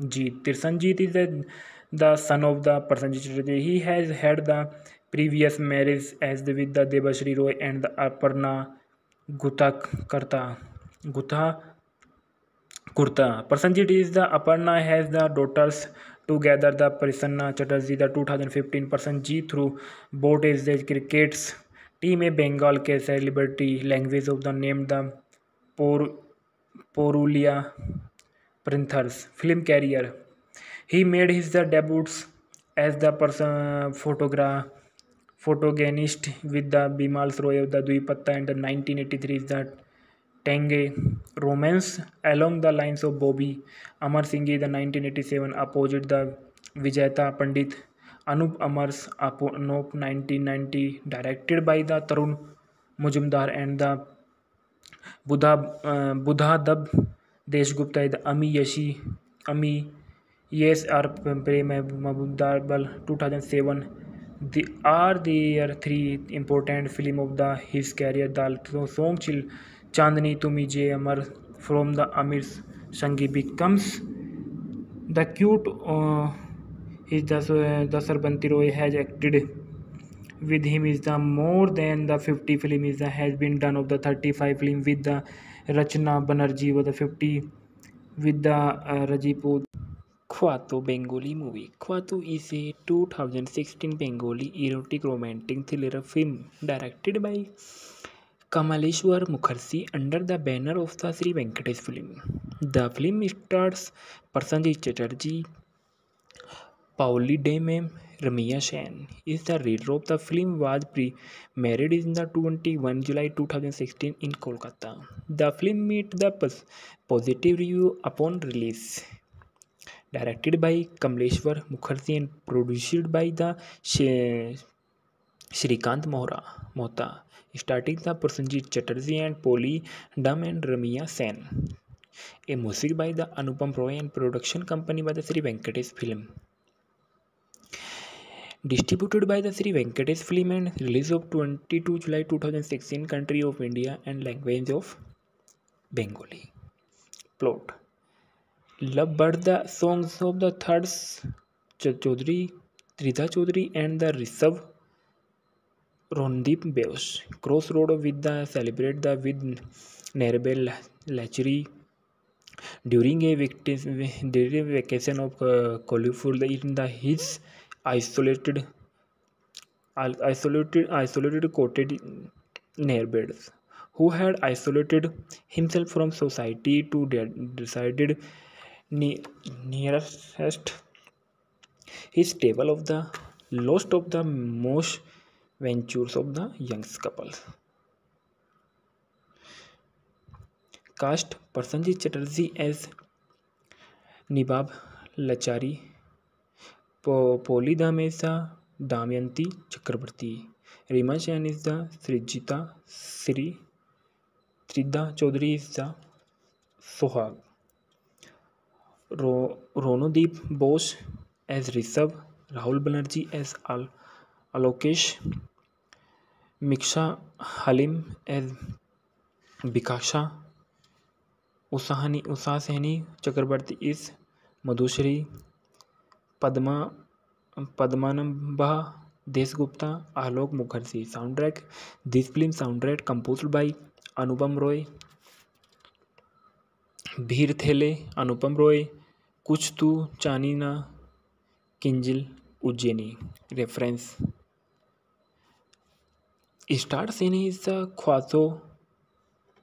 Jeet. Trishant Jeet is the son of the Prasenjit. He has had the previous marriage as with the Devashree Roy and the Aparna Guthakurta. Prasenjit is the Aparna has the daughters together the Prasanna Chatterjee the 2015 person G through boat is the crickets team a Bengal के celebrity language of the name the Por Porulia Panthers film career he made his the debuts as the person photograph photogenist with the Bimal Roy of the Dwipatta and the 1983 is that टेंगे romance along the lines of Bobby Amar Singh the nineteen eighty seven opposite the Vijeta Pandit Anup अमर्स nineteen 1990 directed by the Tarun Majumdar and the बुधा बुधा दब Dasgupta the अमी यशी अमी yes are प्रेम मबुदार बल two thousand seven the are there three important film of the his career the chill चांदनी तुम्हें जे अमर from the अमीर संगी comes the cute is the Srabanti Roy has acted with him is the more than the fifty film is these has been done of the thirty five film with the Rachana Banerjee व fifty with the रजीपू Khwato Bengali movie Khwato is a two thousand sixteen Bengali erotic romantic thriller film directed by Kamaleshwar Mukherjee under the banner of the Sri Venkatesh film. The film stars Prasenjit Chatterjee, Paulie Damon, Ramya Sen is the leader of the film. Was premiered in the 21 July 2016 in Kolkata. The film met the positive review upon release. Directed by Kamaleshwar Mukherjee and produced by the Shrikant Mohta. Starting the Prasenjit Chatterjee and Polly Dum and Ramya Sen. A music by the Anupam Roy and production company by the Sri Venkatesh Film. Distributed by the Sri Venkatesh Film and released of 22 July 2016, country of India and language of Bengali. Plot. Love Bird, the songs of the Thirds Chaudhary, Trida Chaudhary and the Rishabh Rondeep Beos. Crossroad with the celebrate the with Nerbel Lachery during a victim, during vacation of uh, Coliful in the his isolated isolated isolated coated neighbors who had isolated himself from society to decided ne nearest his table of the lost of the most ventures of the Young's couples. Cast Prasenjit Chatterjee as Nibab, Lachari, Polly Damesa, Damayanti Chakrabarti. Reema Jain is the Srijita Sri. Sridhar Chaudhary is the Sohag. Ronodeep Bose as Rishabh, Rahul Banerjee as Al Alokesh मिक्सा haleem as बिकाशा उसाहनी उषा सहनी चक्रवर्ती इस Madhushree Padma पद्मानंबा Dasgupta Alok Mukherjee sound track this film sound track composed by Anupam Roy भीर थेले अनुपम रॉय कुछ तू चानी ना किंजिल Ujjaini reference Start scene is Khwaso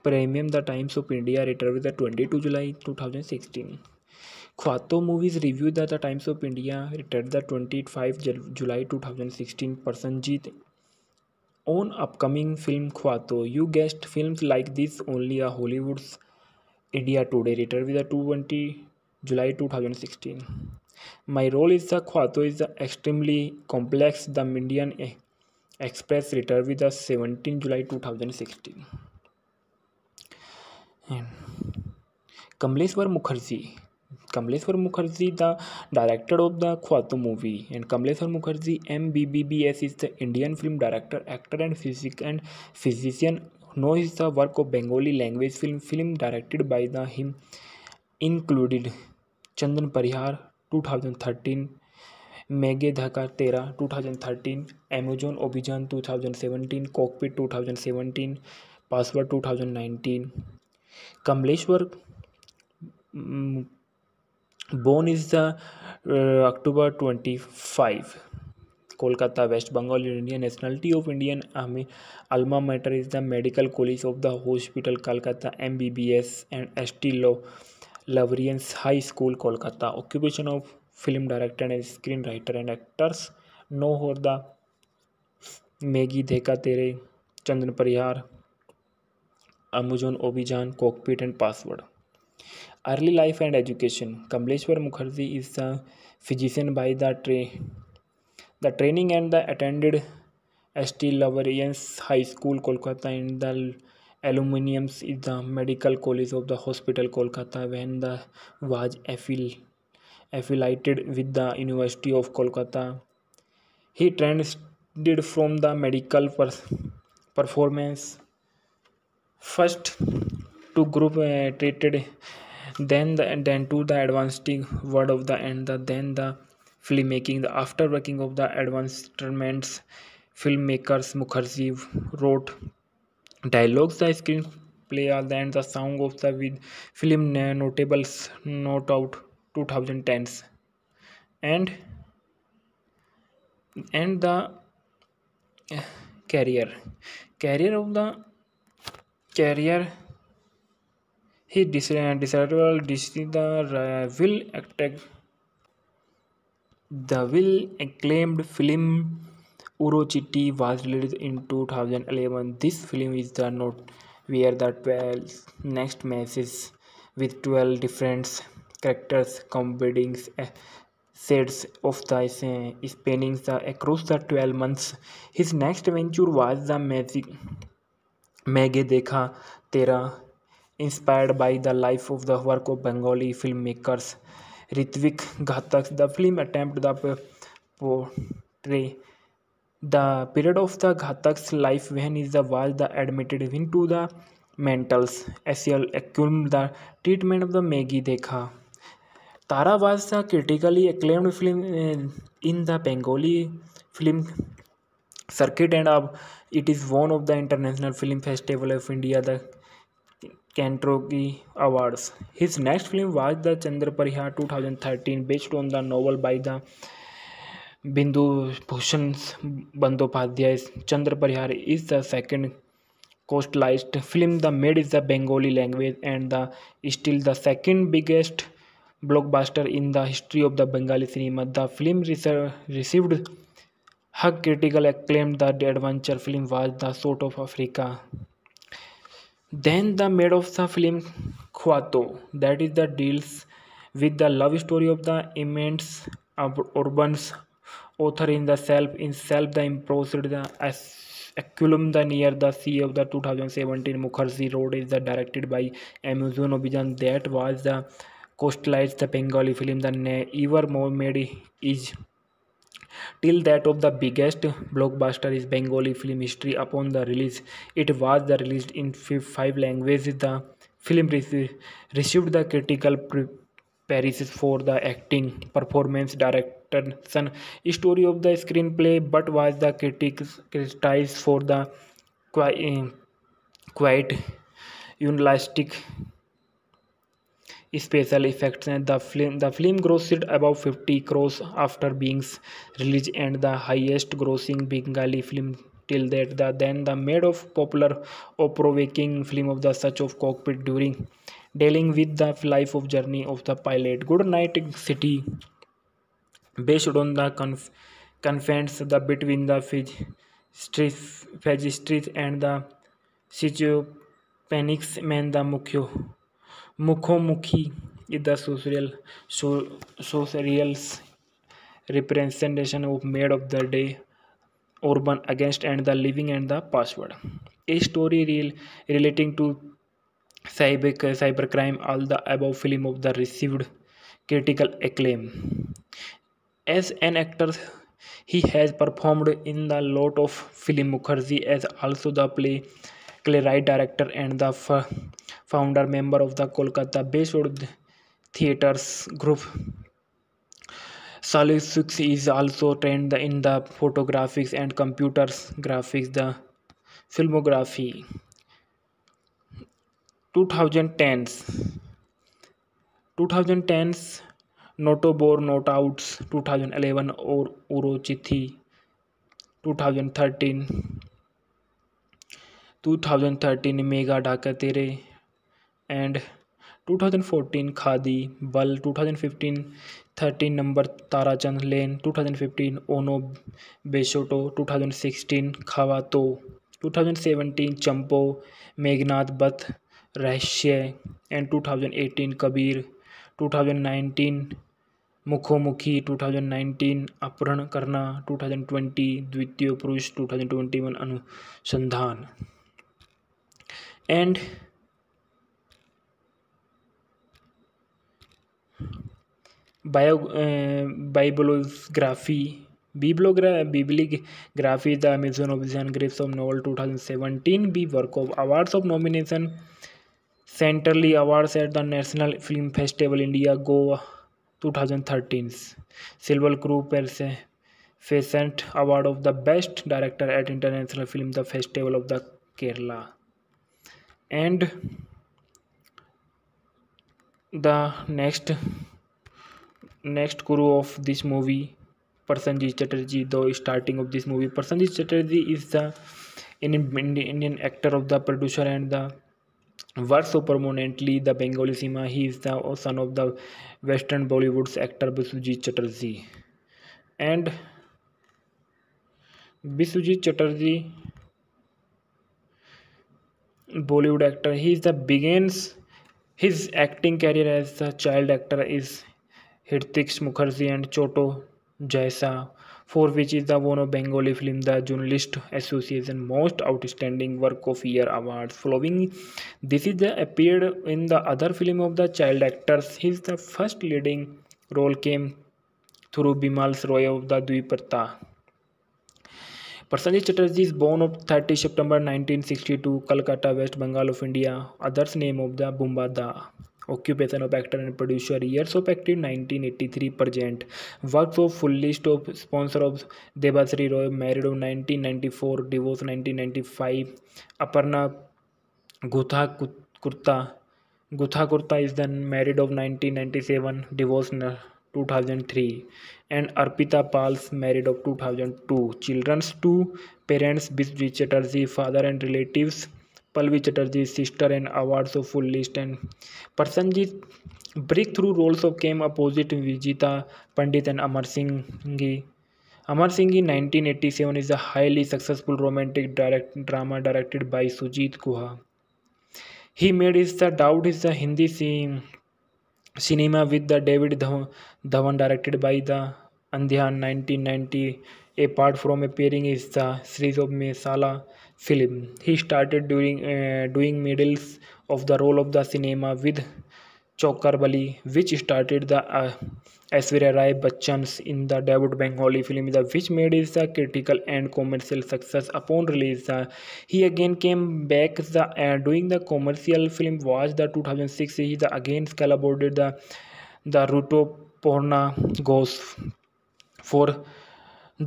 Premium, The Times of India, retrieved the 22 July 2016. Khwato Movies Review, The Times of India, retrieved the 25 July 2016. Prasenjit on upcoming film Khwato. You guessed, films like this only are Hollywood's India today, retrieved the 20 July 2016. My role is the Khwato is extremely complex. The Indian express returned with the 17 July 2016. And Kamleshwar Mukherjee, the director of the Khwato movie, and Kamleshwar Mukherjee MBBS is the Indian film director, actor and physician. Known is the work of Bengali language film directed by him, included Chandan Parihar 2013, Dhaka तेरह two thousand thirteen Amazon Obhijaan two thousand seventeen cockpit two thousand seventeen password two thousand nineteen Kamaleshwar born is the October twenty five Kolkata West Bengal India nationality of Indian army alma mater is the medical college of the hospital Calcutta M B B S and S T law Lawrence high school Kolkata occupation of film director and screen writer and actors no होर the Maggi देखा तेरे Chandan Parihar Amazon Obhijaan cockpit and password early life and education Kamaleshwar Mukherjee is the physician by the tray the training and the attended S T Lawrence high school Kolkata and the aluminiums is the medical college of the hospital Kolkata when the was Eiffel affiliated with the University of Kolkata. He transited from the medical per performance first to group uh, treated, then the, then to the advanced word of the and the, then the filmmaking. The after working of the advancements, filmmakers Mukherjee wrote dialogues, the screen play all the and the song of the with film notables not out. 2010s and and the carrier carrier of the carrier he desirable the uh, will attack the will acclaimed film Urochiti was released in 2011 this film is the note where the 12 next matches with 12 different characters combining eh, sets of the spanning across the 12 months. His next venture was the Maige Dekha Tera, inspired by the life of the work of Bengali filmmakers Ritwik Ghatak. The film attempts to portray the period of the Ghatak's life when he was admitted into the mental asylum. The treatment of the Maige Dekha Tara was a critically acclaimed film eh, in the Bengali film circuit, and it is one of the International Film Festival of India, the Kantrogi Awards. His next film was the Chandra Parihar 2013, based on the novel by the Bindu Bhushan Bandyopadhyay. Chandra Parihar is the second coastalized film the made is the Bengali language and the still the second biggest blockbuster in the history of the Bengali cinema. The film received hug critical acclaim. The adventure film was the sort of Africa. Then the made of the film Khwato, that is the deals with the love story of the immense urban's author in the self in self the imposed the Aculum the near the sea of the 2017 Mukherjee Road is the directed by Amazon Obijan that was the coastlights the Bengali film than ever made is till that of the biggest blockbuster is Bengali film history upon the release. It was the released in five languages. The film received the critical praises for the acting, performance, direction, story of the screenplay, but was the critics criticized for the quite, quite unrealistic special effects and the film the film grossed above 50 crores after being released and the highest grossing bengali film till that the, then the made of popular provoking film of the search of cockpit during dealing with the life of journey of the pilot good night city based on the conf- confines the between the phagistry and the panics man the mukyo is the social so, social representation of made of the day urban against and the living and the password a story real relating to cyber cybercrime all the above film of the received critical acclaim as an actor he has performed in the lot of film mukherjee as also the play playwright director and the founder member of the kolkata based theaters group Salih Six is also trained in the photographics and computers graphics the filmography 2010s 2010s noto bore not outs 2011 और उरोचिथी 2013 2013 मेगा डाका तेरे and 2014 khadi बल 2015 13 number Tarachand lane 2015 Ono बेशोटो 2016 Khawto 2017 चंपो Meghnad Badh Rahasya and 2018 Kabir 2019 मुखोमुखी 2019 अपहरण करना 2020 Dwitiyo Purush 2021 Anusandhan and Eh, Bibliography. Bibliography is the Amazon Obsidian Grapes of Novel 2017. B. Work of Awards of Nomination. Centrally Awards at the National Film Festival India Goa 2013. Silver Crew Pheasant Award of the Best Director at International Film the Festival of the Kerala. And the next guru of this movie, Prasenjit Chatterjee. The starting of this movie, Prasenjit Chatterjee is the Indian actor of the producer and the works so permanently the Bengali cinema. He is the son of the Western Bollywood's actor Biswajit Chatterjee. And Biswajit Chatterjee, Bollywood actor, he is the begins his acting career as a child actor is Hrithik Mukherjee and Choto Jaisa, for which is the Wono Bengali film the Journalist Association Most Outstanding Work of Year Awards. Following this is the appeared in the other film of the child actors. His the first leading role came through Bimal's Roy of the Dwiparta. Prasenjit Chatterjee is born on 30 September 1962, Kolkata, West Bengal of India. Others name of the Bumba Da. Occupation of actor and producer. Years of active 1983 present. Works of full list of sponsor of Debashree Roy. Married of 1994. Divorce 1995. Aparna Gutha Kurta is then married of 1997. Divorce 2003 and Arpita Pal's married of 2002. Children's two parents Biswi Chatterjee, father and relatives Palvi Chatterjee, sister and awards of full list and Prasenjit breakthrough roles of came opposite Vijita Pandit and Amar Singh. Amar Singh in 1987 is a highly successful romantic direct, drama directed by Sujit Guha. He made his The Doubt is a Hindi scene. cinema with the David Dhawan directed by the Andhyan 1990. Apart from appearing in the series of Mesala film, he started during uh, doing medals of the role of the cinema with Chokarbali, which started the uh, Aishwarya Rai Bachchan's in the debut Bengali film The which made his a uh, critical and commercial success upon release. Uh, he again came back the, and uh, doing the commercial film was the 2006 he the, again collaborated the the Ruto Porna Ghost for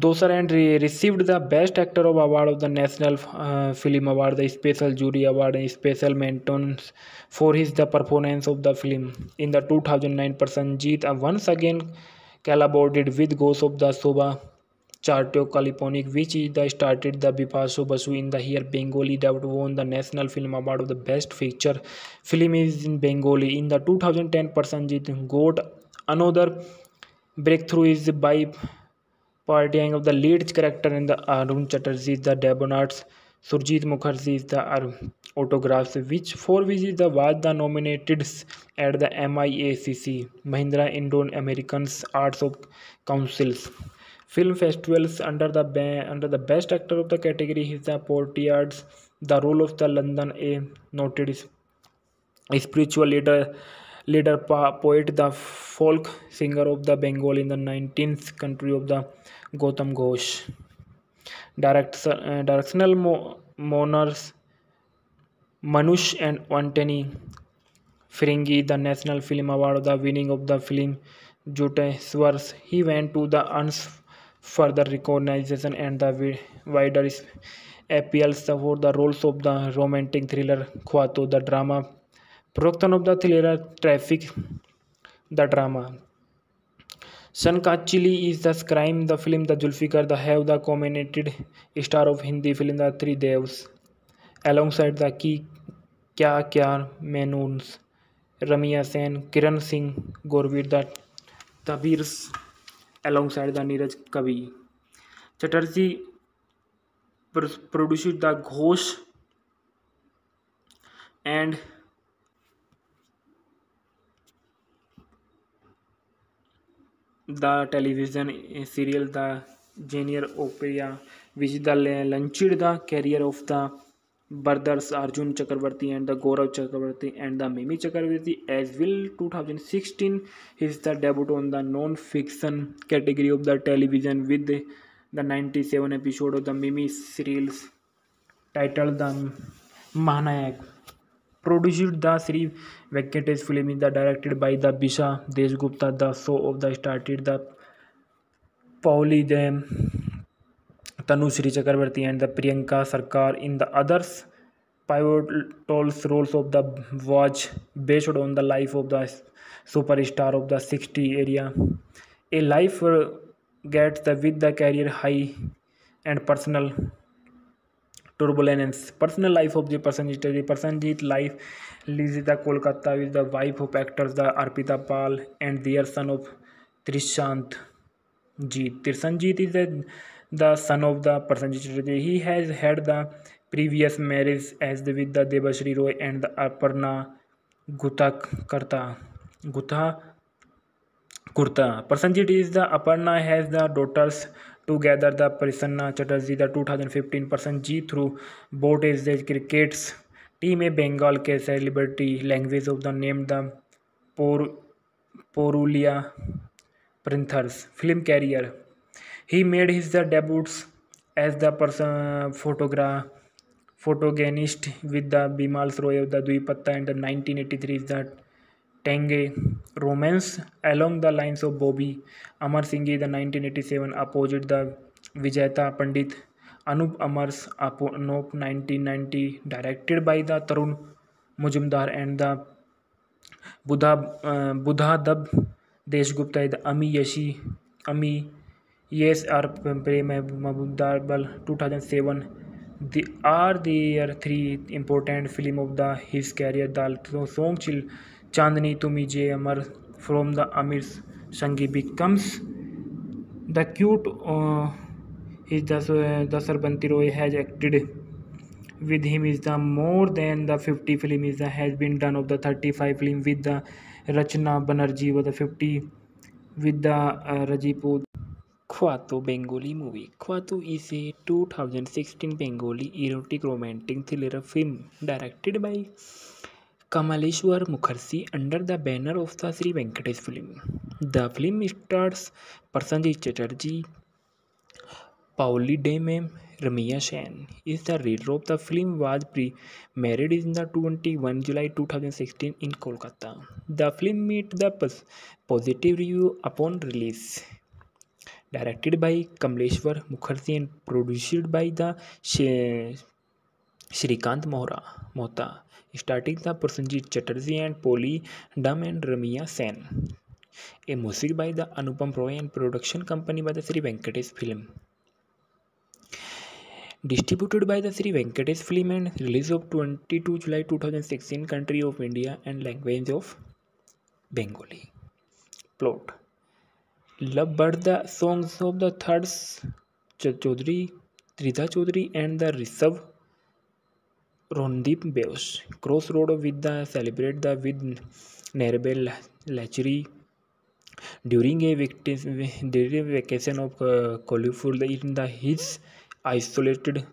Doser and received the Best Actor of Award of the National uh, Film Award, the Special Jury Award, and Special Mentions for his the performance of the film. In the 2009 Prasenjit uh, once again collaborated with Ghost of the Shoba Charteo Kaliponic, which is the started the Bipaso Basu in the year Bengali that won the National Film Award of the Best Feature Film is in Bengali. In the 2010 Prasenjit got another breakthrough is by partying of the lead character in the Arun Chatterjee's The Debonauts, Surjit Mukherjee's The Autographs, which for which the was the nominated at the MIACC Mahindra Indo American Arts Councils film festivals under the under the best actor of the category is the Portiards, the role of the London a noted spiritual leader leader poet the folk singer of the bengal in the 19th country of the Gautam Ghosh direct directional मो मोनर्स Manush and Anthony Firingee the national film award the winning of the film जूटे स्वर्स he went to the अंस for the reorganisation and दाइडर wider appeals for the roles of the romantic thriller Khwato the drama Praktan of the thriller traffic the drama sun chilli is the crime the film the Zulfiqar the have the nominated star of Hindi film the three देवस along side the की क्या क्या मेनून्स रमिया सेन किरण सिंह गोरवीर the तबीर्स alongside the Neeraj Kabi Chatterjee produce the Ghosh and the television serial The Janier Opera, which launched the career of the brothers Arjun Chakravarti and the Gaurav Chakravarti and the Mimi Chakravarti as well. 2016 is the debut on the non-fiction category of the television with the 97 episode of the Mimi serials titled The Mahanayak produced the three Venkatesh film is the directed by the Bisha Deshgupta the show of the started the Pauli them Tanushri Chakrabarti and the Priyanka Sarkar in the others pivotal roles of the watch based on the life of the superstar of the 60 area a life uh, gets the with the career high and personal turbulence personal life of the Prasenjit the Prasenjit life lives in the Kolkata with the wife of actors the Arpita Pal and their son of Trishant Jeet Trishanjit is the, the son of the Prasenjit he has had the previous marriage as the with the Devashri Roy and the Aparna Gutakarta Gutha Kurta Prasenjit is the Aparna has the daughters together the Prasanna Chatterjee the 2015 person G through boat is the crickets team a Bengal के celebrity language of the name the Por Porulia Panthers film career he made his the debuts as the person photograph photogenist with the Bimal Roy of the Dwipatta and the 1983 is that टेंगे romance along the lines of Bobby Amar Singh the nineteen eighty seven opposite the Vijeta Pandit Anup अमरस अपो नोप ninety directed by the Tarun Majumdar and the बुधा बुधा दब Dasgupta the अमी यशी अमी yes are प्रेम महबूबदार बल two thousand seven the are there three important film of the his career dal chill चांदनी तुम्हें जे अमर from the अमीर संगी becomes the cute is the Srabanti Roy has acted with him is the more than the fifty film is these has been done of the thirty five film with the Rachana Banerjee व the fifty with the रजीपू Khwato Bengali movie Khwato is a two thousand sixteen Bengali erotic romantic thriller film directed by Kamaleshwar Mukherjee under the banner of the Shri Venkatesh film the film stars Prosenjit Chatterjee Paoli day M Raima Sen is the reader of the film was premiered in the twenty one July two thousand sixteen in Kolkata the film meet the positive review upon release directed by Kamaleshwar Mukherjee and produced by the Shrikant Mohra Mohta starting था Prosenjit Chatterjee and Paoli Dam and Raima Sen a music by the Anupam Roy and production company by the Shri Venkatesh film distributed by the Shri Venkatesh film and release of twenty two July two thousand sixteen country of India and language of Bengali plot love bird the songs of the third Chowdhury Tridha Chowdhury and the रिसव Rondeep Beos. Crossroad with the celebrate the with Nerbel Lachery during a during vacation of uh, in the his isolated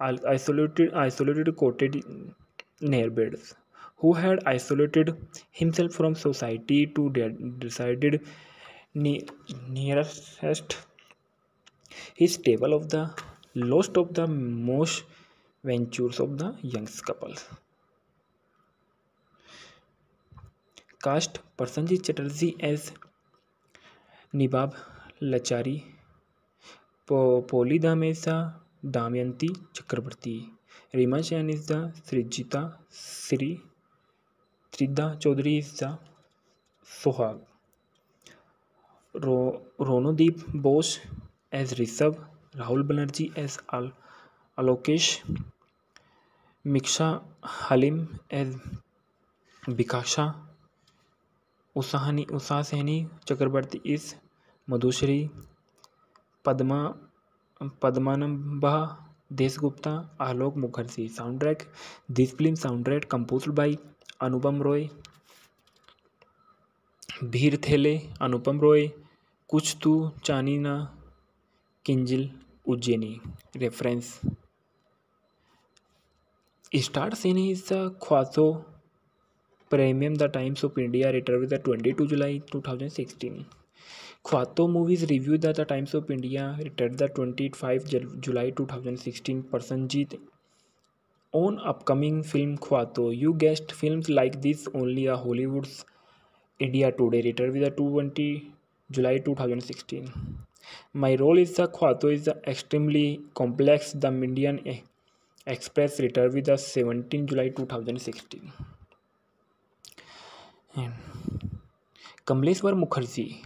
isolated isolated coated neighbors who had isolated himself from society to decided ne nearest his table of the lost of the most ventures of the Young's couples. Cast Prasenjit Chatterjee as Nibab Lachari, Polly Damesa Damayanti Chakrabarti. Reema Jain is the Srijita Sri. Sridhar Chaudhary is the Sohag. Ronodeep Bose as Rishabh. Rahul Banerjee as Al Alokesh मिक्षा haleem as बिकाशा उसाहनी उषा सहनी चक्रवर्ती इस Madhushree Padma पद्मानंबा Dasgupta Alok Mukherjee sound track this film sound track composed by Anupam Roy भीर थेले अनुपम रॉय कुछ तू चानी ना किंजिल Ujjaini reference start scene is ख्वासो premium the Times of India Ritter with twenty two July two thousand sixteen Khwato movies review the Times of India retrieved the twenty five July two thousand sixteen person Jeet on upcoming film Khwato you guest film like this only a Hollywoods India today retrieved with two twenty July two thousand sixteen my role is the Khwato is the extremely complex the Indian express returned with the 17 July 2016. And Kamleshwar Mukherjee,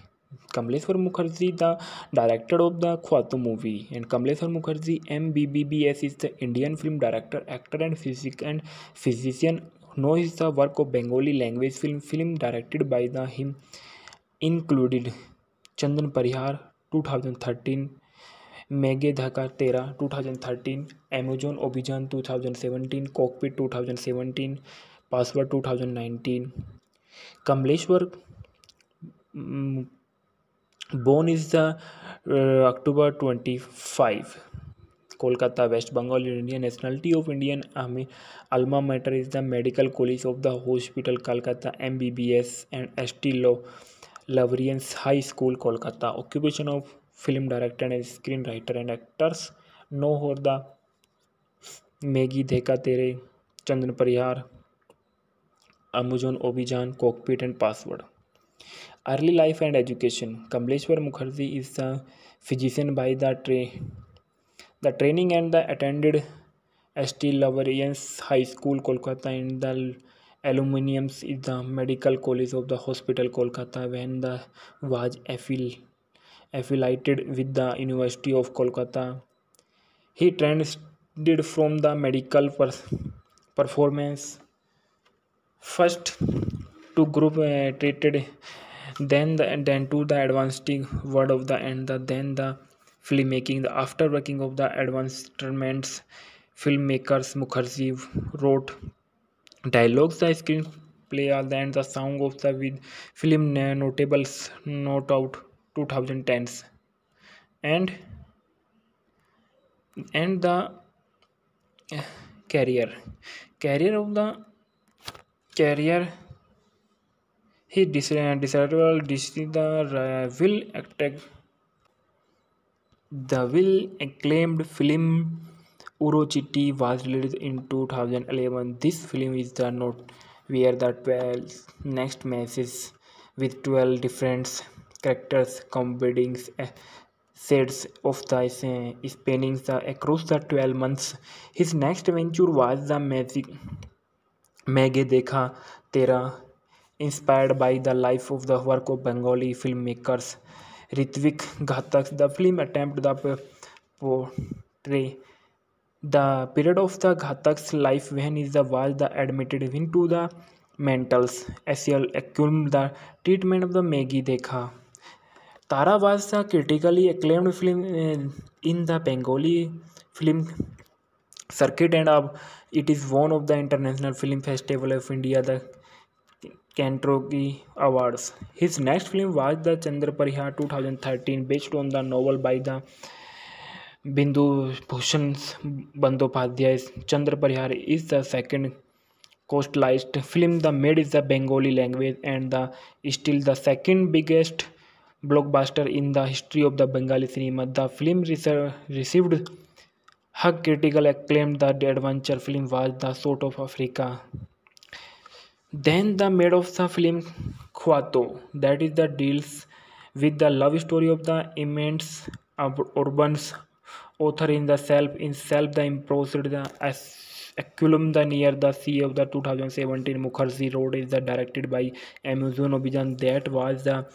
the director of the Khwato movie, and Kamleshwar Mukherjee MBBS is the Indian film director, actor and physician. Known is the work of Bengali language film directed by him included Chandan Parihar 2013, मैगे धाकर तेरा two thousand thirteen Amazon Obhijaan two thousand seventeen cockpit two thousand seventeen password two thousand nineteen Kamaleshwar born is the October twenty five Kolkata West Bengal India nationality of Indian army alma mater is the medical college of the hospital Calcutta M B B S and S T law Lawrence high school Kolkata occupation of film director and screen writer and actors no होर the Maggi देखा तेरे Chandan Parihar Amazon Obhijaan cockpit and password early life and education Kamaleshwar Mukherjee is the physician by the tray the training and the attended S T Lawrence high school Kolkata and the aluminiums is the medical college of the hospital Kolkata when the was Eiffel affiliated with the University of Kolkata. He transited from the medical per performance first to group uh, treated, then the, then to the advanced word of the and the, then the film making The after working of the advancements, filmmakers Mukherjee wrote dialogues, the screen play all the and the song of the with film notables note out. 2010s and and the carrier carrier of the carrier he desirable the uh, will attack the will acclaimed film Urochiti was released in 2011 this film is the note where the 12 next message with 12 different characters combining eh, sets of dice spanning across the 12 months. His next venture was the Maine Dekha Tera, inspired by the life of the work of Bengali filmmakers Ritwik Ghatak. The film attempted to portray the period of the Ghatak's life when he was admitted into the mental asylum. The treatment of the Maine Dekha Tara वाजसा critically acclaimed film in the Bengali film circuit and अब it is one of the international film festival of India the कैंट्रो की awards his next film was the Chandra Parihar two thousand thirteen based on the novel by the बिंदु Bhushan Bandopadhyay Chandra Parihar is the second costliest film the made is the Bengali language and the still the second biggest blockbuster in the history of the Bengali cinema. The film received high critical acclaim. The adventure film was the sort of Africa. Then the made of the film Khwato, that is the deals with the love story of the immense urban author in the self in self the imposed the Aculum the near the sea of the 2017 Mukherjee Road is the directed by Amazon Obijan that was the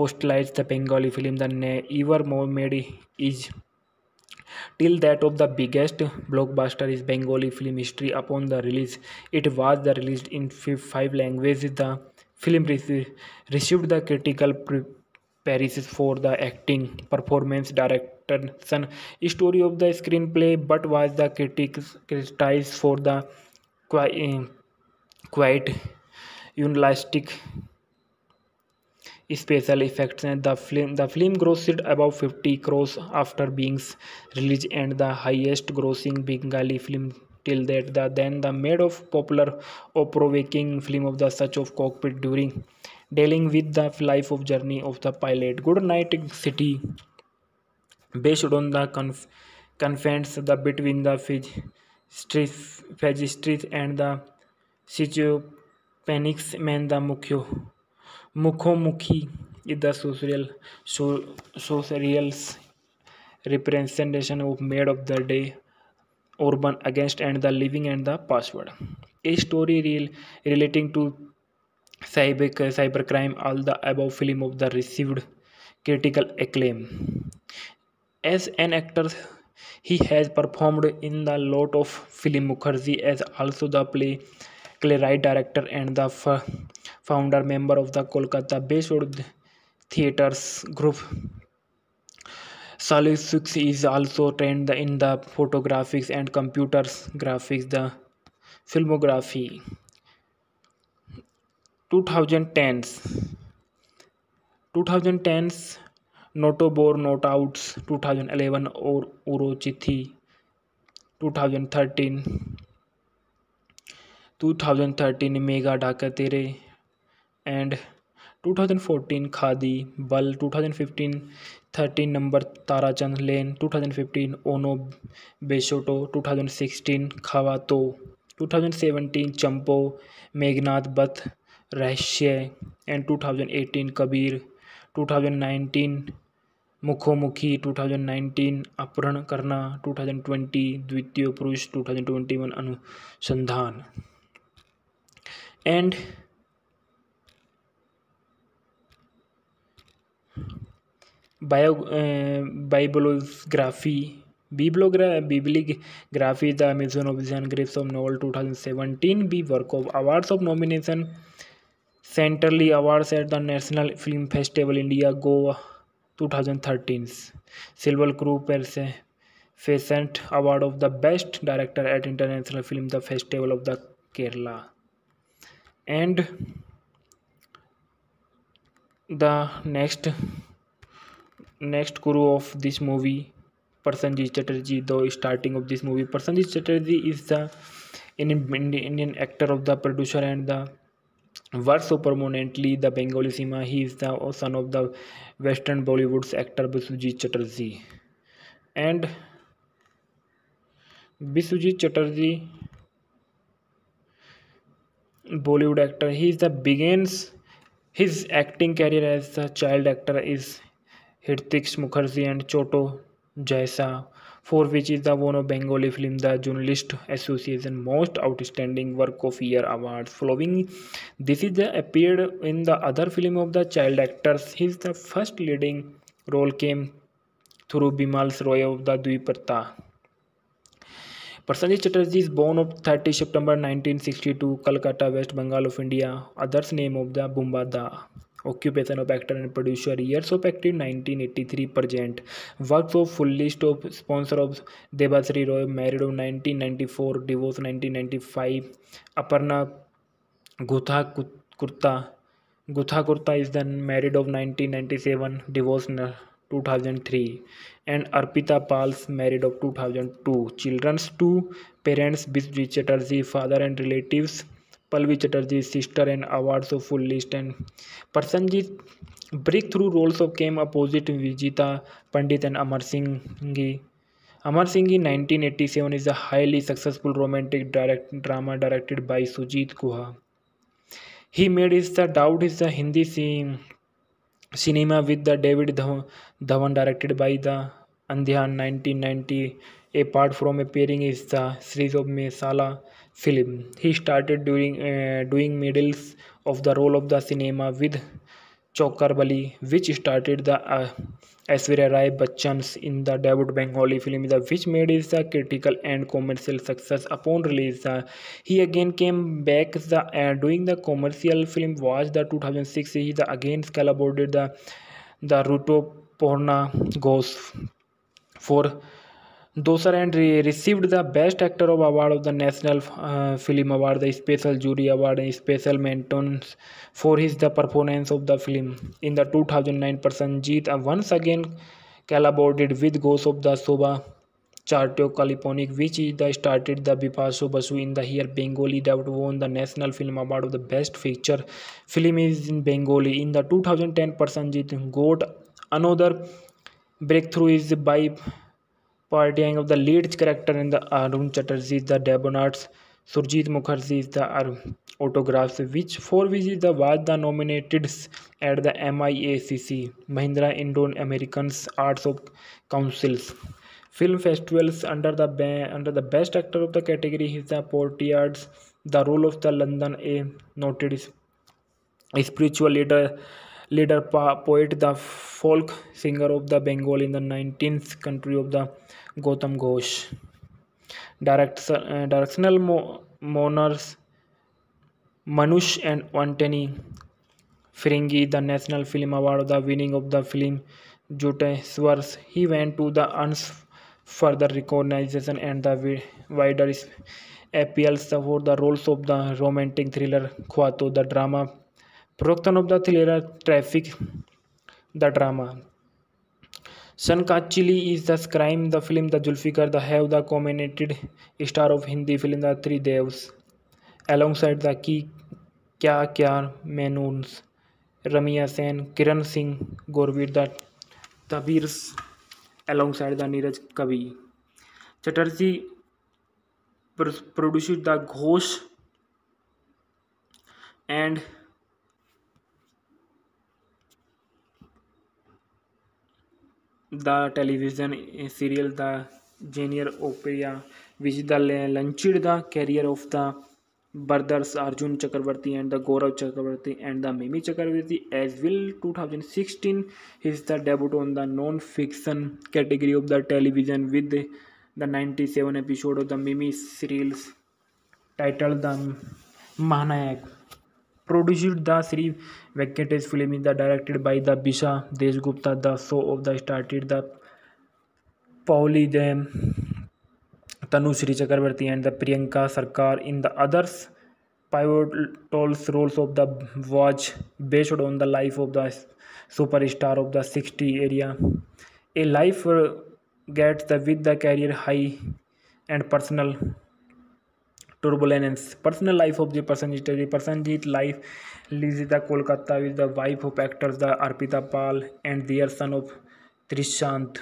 coastlights the Bengali film the ever made is till that of the biggest blockbuster is Bengali film history upon the release. It was the released in five languages. The film received the critical praises for the acting, performance, direction, story of the screenplay, but was the critics criticized for the quite unrealistic special effects and the film the film grossed about 50 crores after being released and the highest grossing bengali film till that the, then the made of popular provoking film of the search of cockpit during dealing with the life of journey of the pilot good night city based on the conf- confines the between the phagistry and the panic's man the mukyo Mukhomukhi is the social so, social representation of made of the day urban against and the living and the password a story real relating to cyber cybercrime all the above film of the received critical acclaim as an actor he has performed in the lot of film mukherjee as also the play playwright director and the founder member of the kolkata based theatres group Salih Six is also trained in the photographics and computers graphics the filmography 2010s 2010s Noto Bor not outs 2011 और उरोचिथी 2013 2013 मेगा डाका तेरे and 2014 khadi बल 2015 13 number Tarachand lane 2015 Ono बेशोटो 2016 Khawto 2017 चंपो Meghnad Badh Rahasya and 2018 Kabir 2019 मुखोमुखी 2019 अपहरण करना 2020 Dwitiyo Purush 2021 Anusandhan and Eh, bibliography. Bibliography is the Amazon Obsidian Grapes of Novel 2017. B. Work of Awards of Nomination. Centrally Awards at the National Film Festival India Goa 2013. Silver Crew Pheasant Award of the Best Director at International Film the Festival of the Kerala. And the next guru of this movie, Prasenjit Chatterjee. The starting of this movie, Prasenjit Chatterjee is the Indian actor of the producer and the works so permanently the Bengali cinema. He is the son of the Western Bollywood's actor Biswajit Chatterjee. And Biswajit Chatterjee, Bollywood actor, he is the begins His acting career as a child actor is Hrithik Mukherjee and Choto Jaisa, for which is the won of Bengali film the Journalist Association Most Outstanding Work of Year Awards. Following this is the appeared in the other film of the child actors. His the first leading role came through Bimal's Roy of the Dviparta. Prasenjit Chatterjee is born on 30 September 1962, Kolkata, West Bengal of India. Others name of the Bumbada. Occupation of actor and producer. Years of active 1983 present. Works of full list of sponsor of Debashree Roy. Married of 1994. Divorce 1995. Aparna Gutha Kurta is then married of 1997. Divorce two thousand three and Arpita पाल्स married of two thousand two children's two parents बिस्वी Chatterjee father and relatives Pallavi Chatterjee sister and awards of full list and person ji breakthrough roles of came opposite Vijeta Pandit and Amar सिंहगी Amar Singh की nineteen eighty seven is the highly successful romantic direct drama directed by Sujit Guha he made is the doubt is the Hindi scene cinema with the David Dhawan directed by the Andhyan 1990. Apart from appearing in the series of Mesala film, he started doing uh, doing medals of the role of the cinema with Chokarbali, which started the uh, Aishwarya Rai Bachchan's in the debut Bengali film The Witch made his a uh, critical and commercial success upon release. Uh, he again came back the, uh, doing the commercial film was the 2006 he again collaborated the the Ruto Porna Ghost for Dosar and received the best actor of award of the national film award the special jury award special mentions for his the performance of the film in the two thousand nine percent Jeet once again collaborated with Ghosh of the Shobha चार्टो कैलिफोर्निक which is the started the Bipasha Basu in the here Bengali वो in the national film award of the best feature film is in Bengali in the two thousand ten percent Jeet got another breakthrough is by Partying of the lead character in the Arun Chatterjee, the Debonauts, Surjit Mukherjee's the autographs, which for which the was the nominated at the MIACC, Mahindra Indo-American Arts Council's film festivals. Under the best actor of the category is the Portiards, the role of the London a noted spiritual leader poet, the folk singer of the Bengal in the 19th century of the Gautam Ghosh direct directional मोनर्स मनुष्य and Antony Firingee the national film award the winning of the film जूटे स्वर्स he went to the अंस for the reorganisation and दाइडर wider appeals for the roles of the romantic thriller Khawto the drama Praktan of the thriller traffic the drama सन का chilli is the crime the film the Zulfiqar the have the कॉमिनेटेड star of Hindi film the three देवस along side the की क्या क्या मैनूनस रमिया सेन किरण सिंह गोरवीर the तबीर्स alongside the Neeraj Kavi Chatterjee produce the Ghosh and the television serial the जेनियर ओपेरिया which the launched the career of the brothers Arjun Chakraborty and the Gaurav Chakraborty and the Mimi Chakraborty as well two thousand sixteen his the debut on the non fiction category of the television with the ninety seven episode of the Mimi serials title the Mahanayak produced the three Venkatesh film is directed by the Bisha Deshgupta. The show of the started the Pauli them Tanu Sri and the Priyanka Sarkar in the others pivotal roles of the watch based on the life of the superstar of the 60 area. A life uh, gets the with the career high and personal turbulence. Personal life of the Prasenjit Ajay. Prasenjit life lives in the Kolkata with the wife of actors the Arpita Pal and their son of Trishant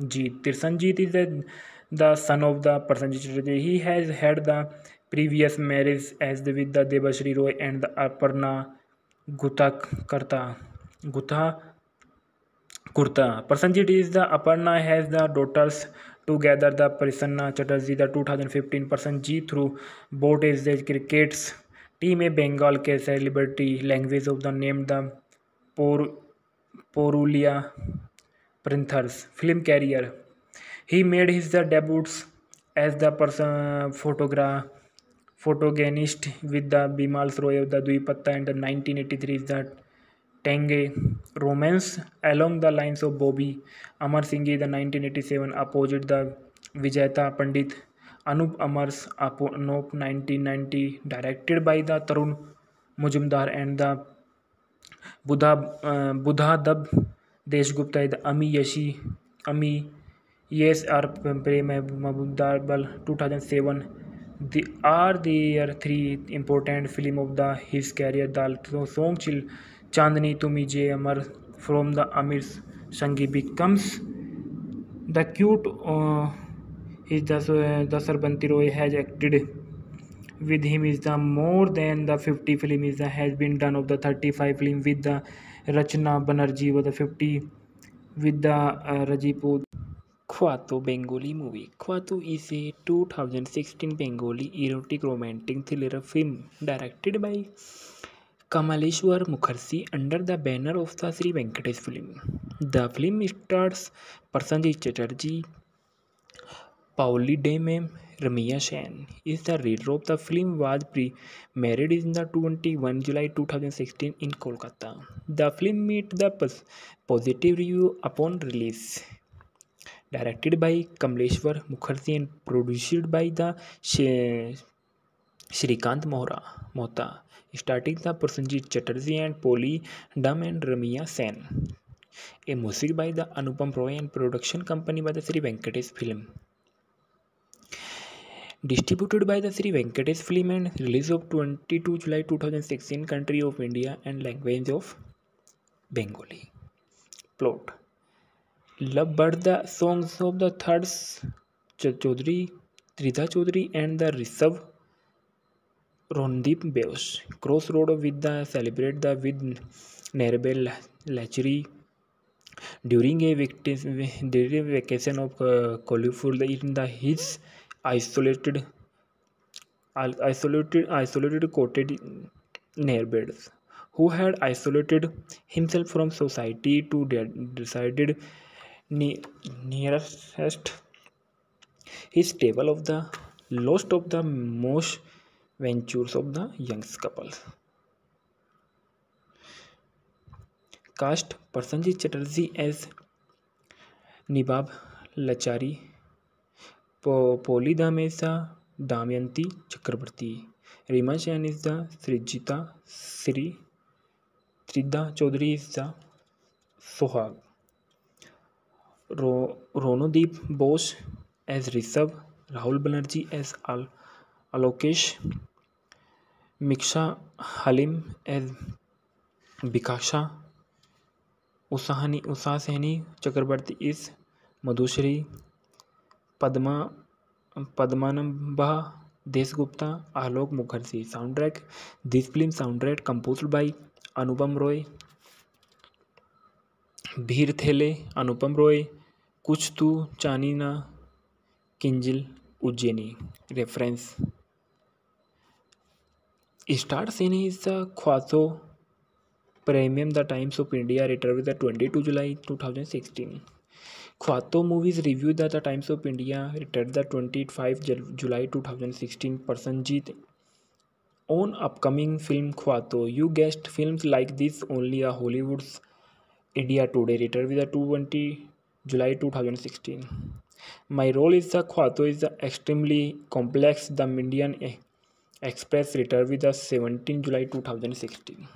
Jeet. Trishanjit is the, the son of the Prasenjit Ajay. He has had the previous marriage as the, with the Devashri Roy and the Aparna Guthakarta. Gutha Kurta. Prasenjit is the Aparna has the daughters together the Prasanna Chatterjee the two thousand fifteen percent ji through boat is the cricket's team a Bengal के celebrity language of the name the pour प्रिंथर्स film career he made his the debuts as the person photograph फोटोगेनिस्ट with the Bimal सरोय the द्विपत्ता and the nineteen eighty three is the टेंगे romance along the lines of Bobby Amar Singh the nineteen eighty seven opposite the Vijeta Pandit Anoop अमरस अपो नोप ninety directed by the Tarun Majumdar and the बुधा बुधा दब देश देशगुप्ता इद अमी यशी अमी yes are प्रेम महबूबदार बल two thousand seven the are there three important film of the his career dal chill चांदनी तुम्हें जे अमर from the अमीर संगी becomes the cute is the Srabanti Roy has acted with him is the more than the fifty film is दैज़ has been done of the thirty five film with the Rachana Banerjee व fifty with the रजीपो Khawto Bengali movie Khawto is a two thousand sixteen Bengali erotic romantic thriller film directed by Kamaleshwar Mukherjee under the banner of the Sri Venkatesh film. The film stars Prasenjit Chatterjee, Paulie Dame, Ramya Sen is the leader of the film. Was premiered in the 21 July 2016 in Kolkata. The film met the positive review upon release. Directed by Kamaleshwar Mukherjee and produced by the Shrikant Mohta. Starting the Prasenjit Chatterjee and Polly Dum and Ramya Sen. A music by the Anupam Roy and production company by the Sri Venkatesh Film. Distributed by the Sri Venkatesh Film and released of 22 July 2016, country of India and language of Bengali. Plot. Love Bird, the songs of the Thirds Chaudhary, Trida Chaudhary and the Rishabh Rondeep Beos. Crossroad with the celebrate the with Nerbel Lachery during a during vacation of uh, Coliford in the his isolated isolated isolated coated neighbors who had isolated himself from society to decided ne nearest his table of the lost of the most ventures of the youngs couples cast Prasenjit Chatterjee as निबाब लचारी पो, पोली दामेसा दामयंती चक्रवर्ती रीमा चैन is the Srijita Shri त्रिदा Chaudhary is the सुहाग रो Ronodeep Bose as Rishabh Rahul Banerjee as आल Alokesh मिक्षा haleem as बिकाशा उसाहनी उषा सहनी चक्रवर्ती इस Madhushree Padma पद्मानंबा Dasgupta Alok Mukherjee soundtrack this film soundtrack compose by Anupam Roy भीर थेले अनुपम रॉय कुछ तू चानी ना किंजिल Ujjaini reference star scene is Khawto premium the Times of India writer with twenty two July two thousand sixteen Khawto movies review the Times of India retired the twenty five July two thousand sixteen person Jeet on upcoming film Khawto you guest film like this only a Hollywood's India Today writer with two twenty July two thousand sixteen my role is the Khawto is the extremely complex the Indian Express returned with the 17 July 2016.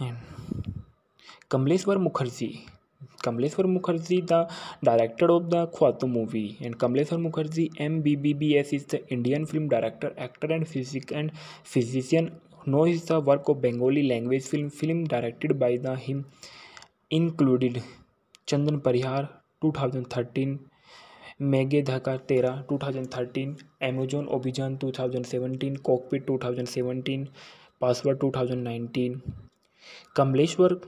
And Kamleshwar Mukherjee, the director of the Khwato movie, and Kamleshwar Mukherjee MBBS is the Indian film director, actor and physician. Known is the work of Bengali language film directed by him, included Chandan Parihar 2013, मैगे मेगेधका तेरह two thousand thirteen Amazon Obhijaan two thousand seventeen cockpit two thousand seventeen password two thousand nineteen Kamaleshwar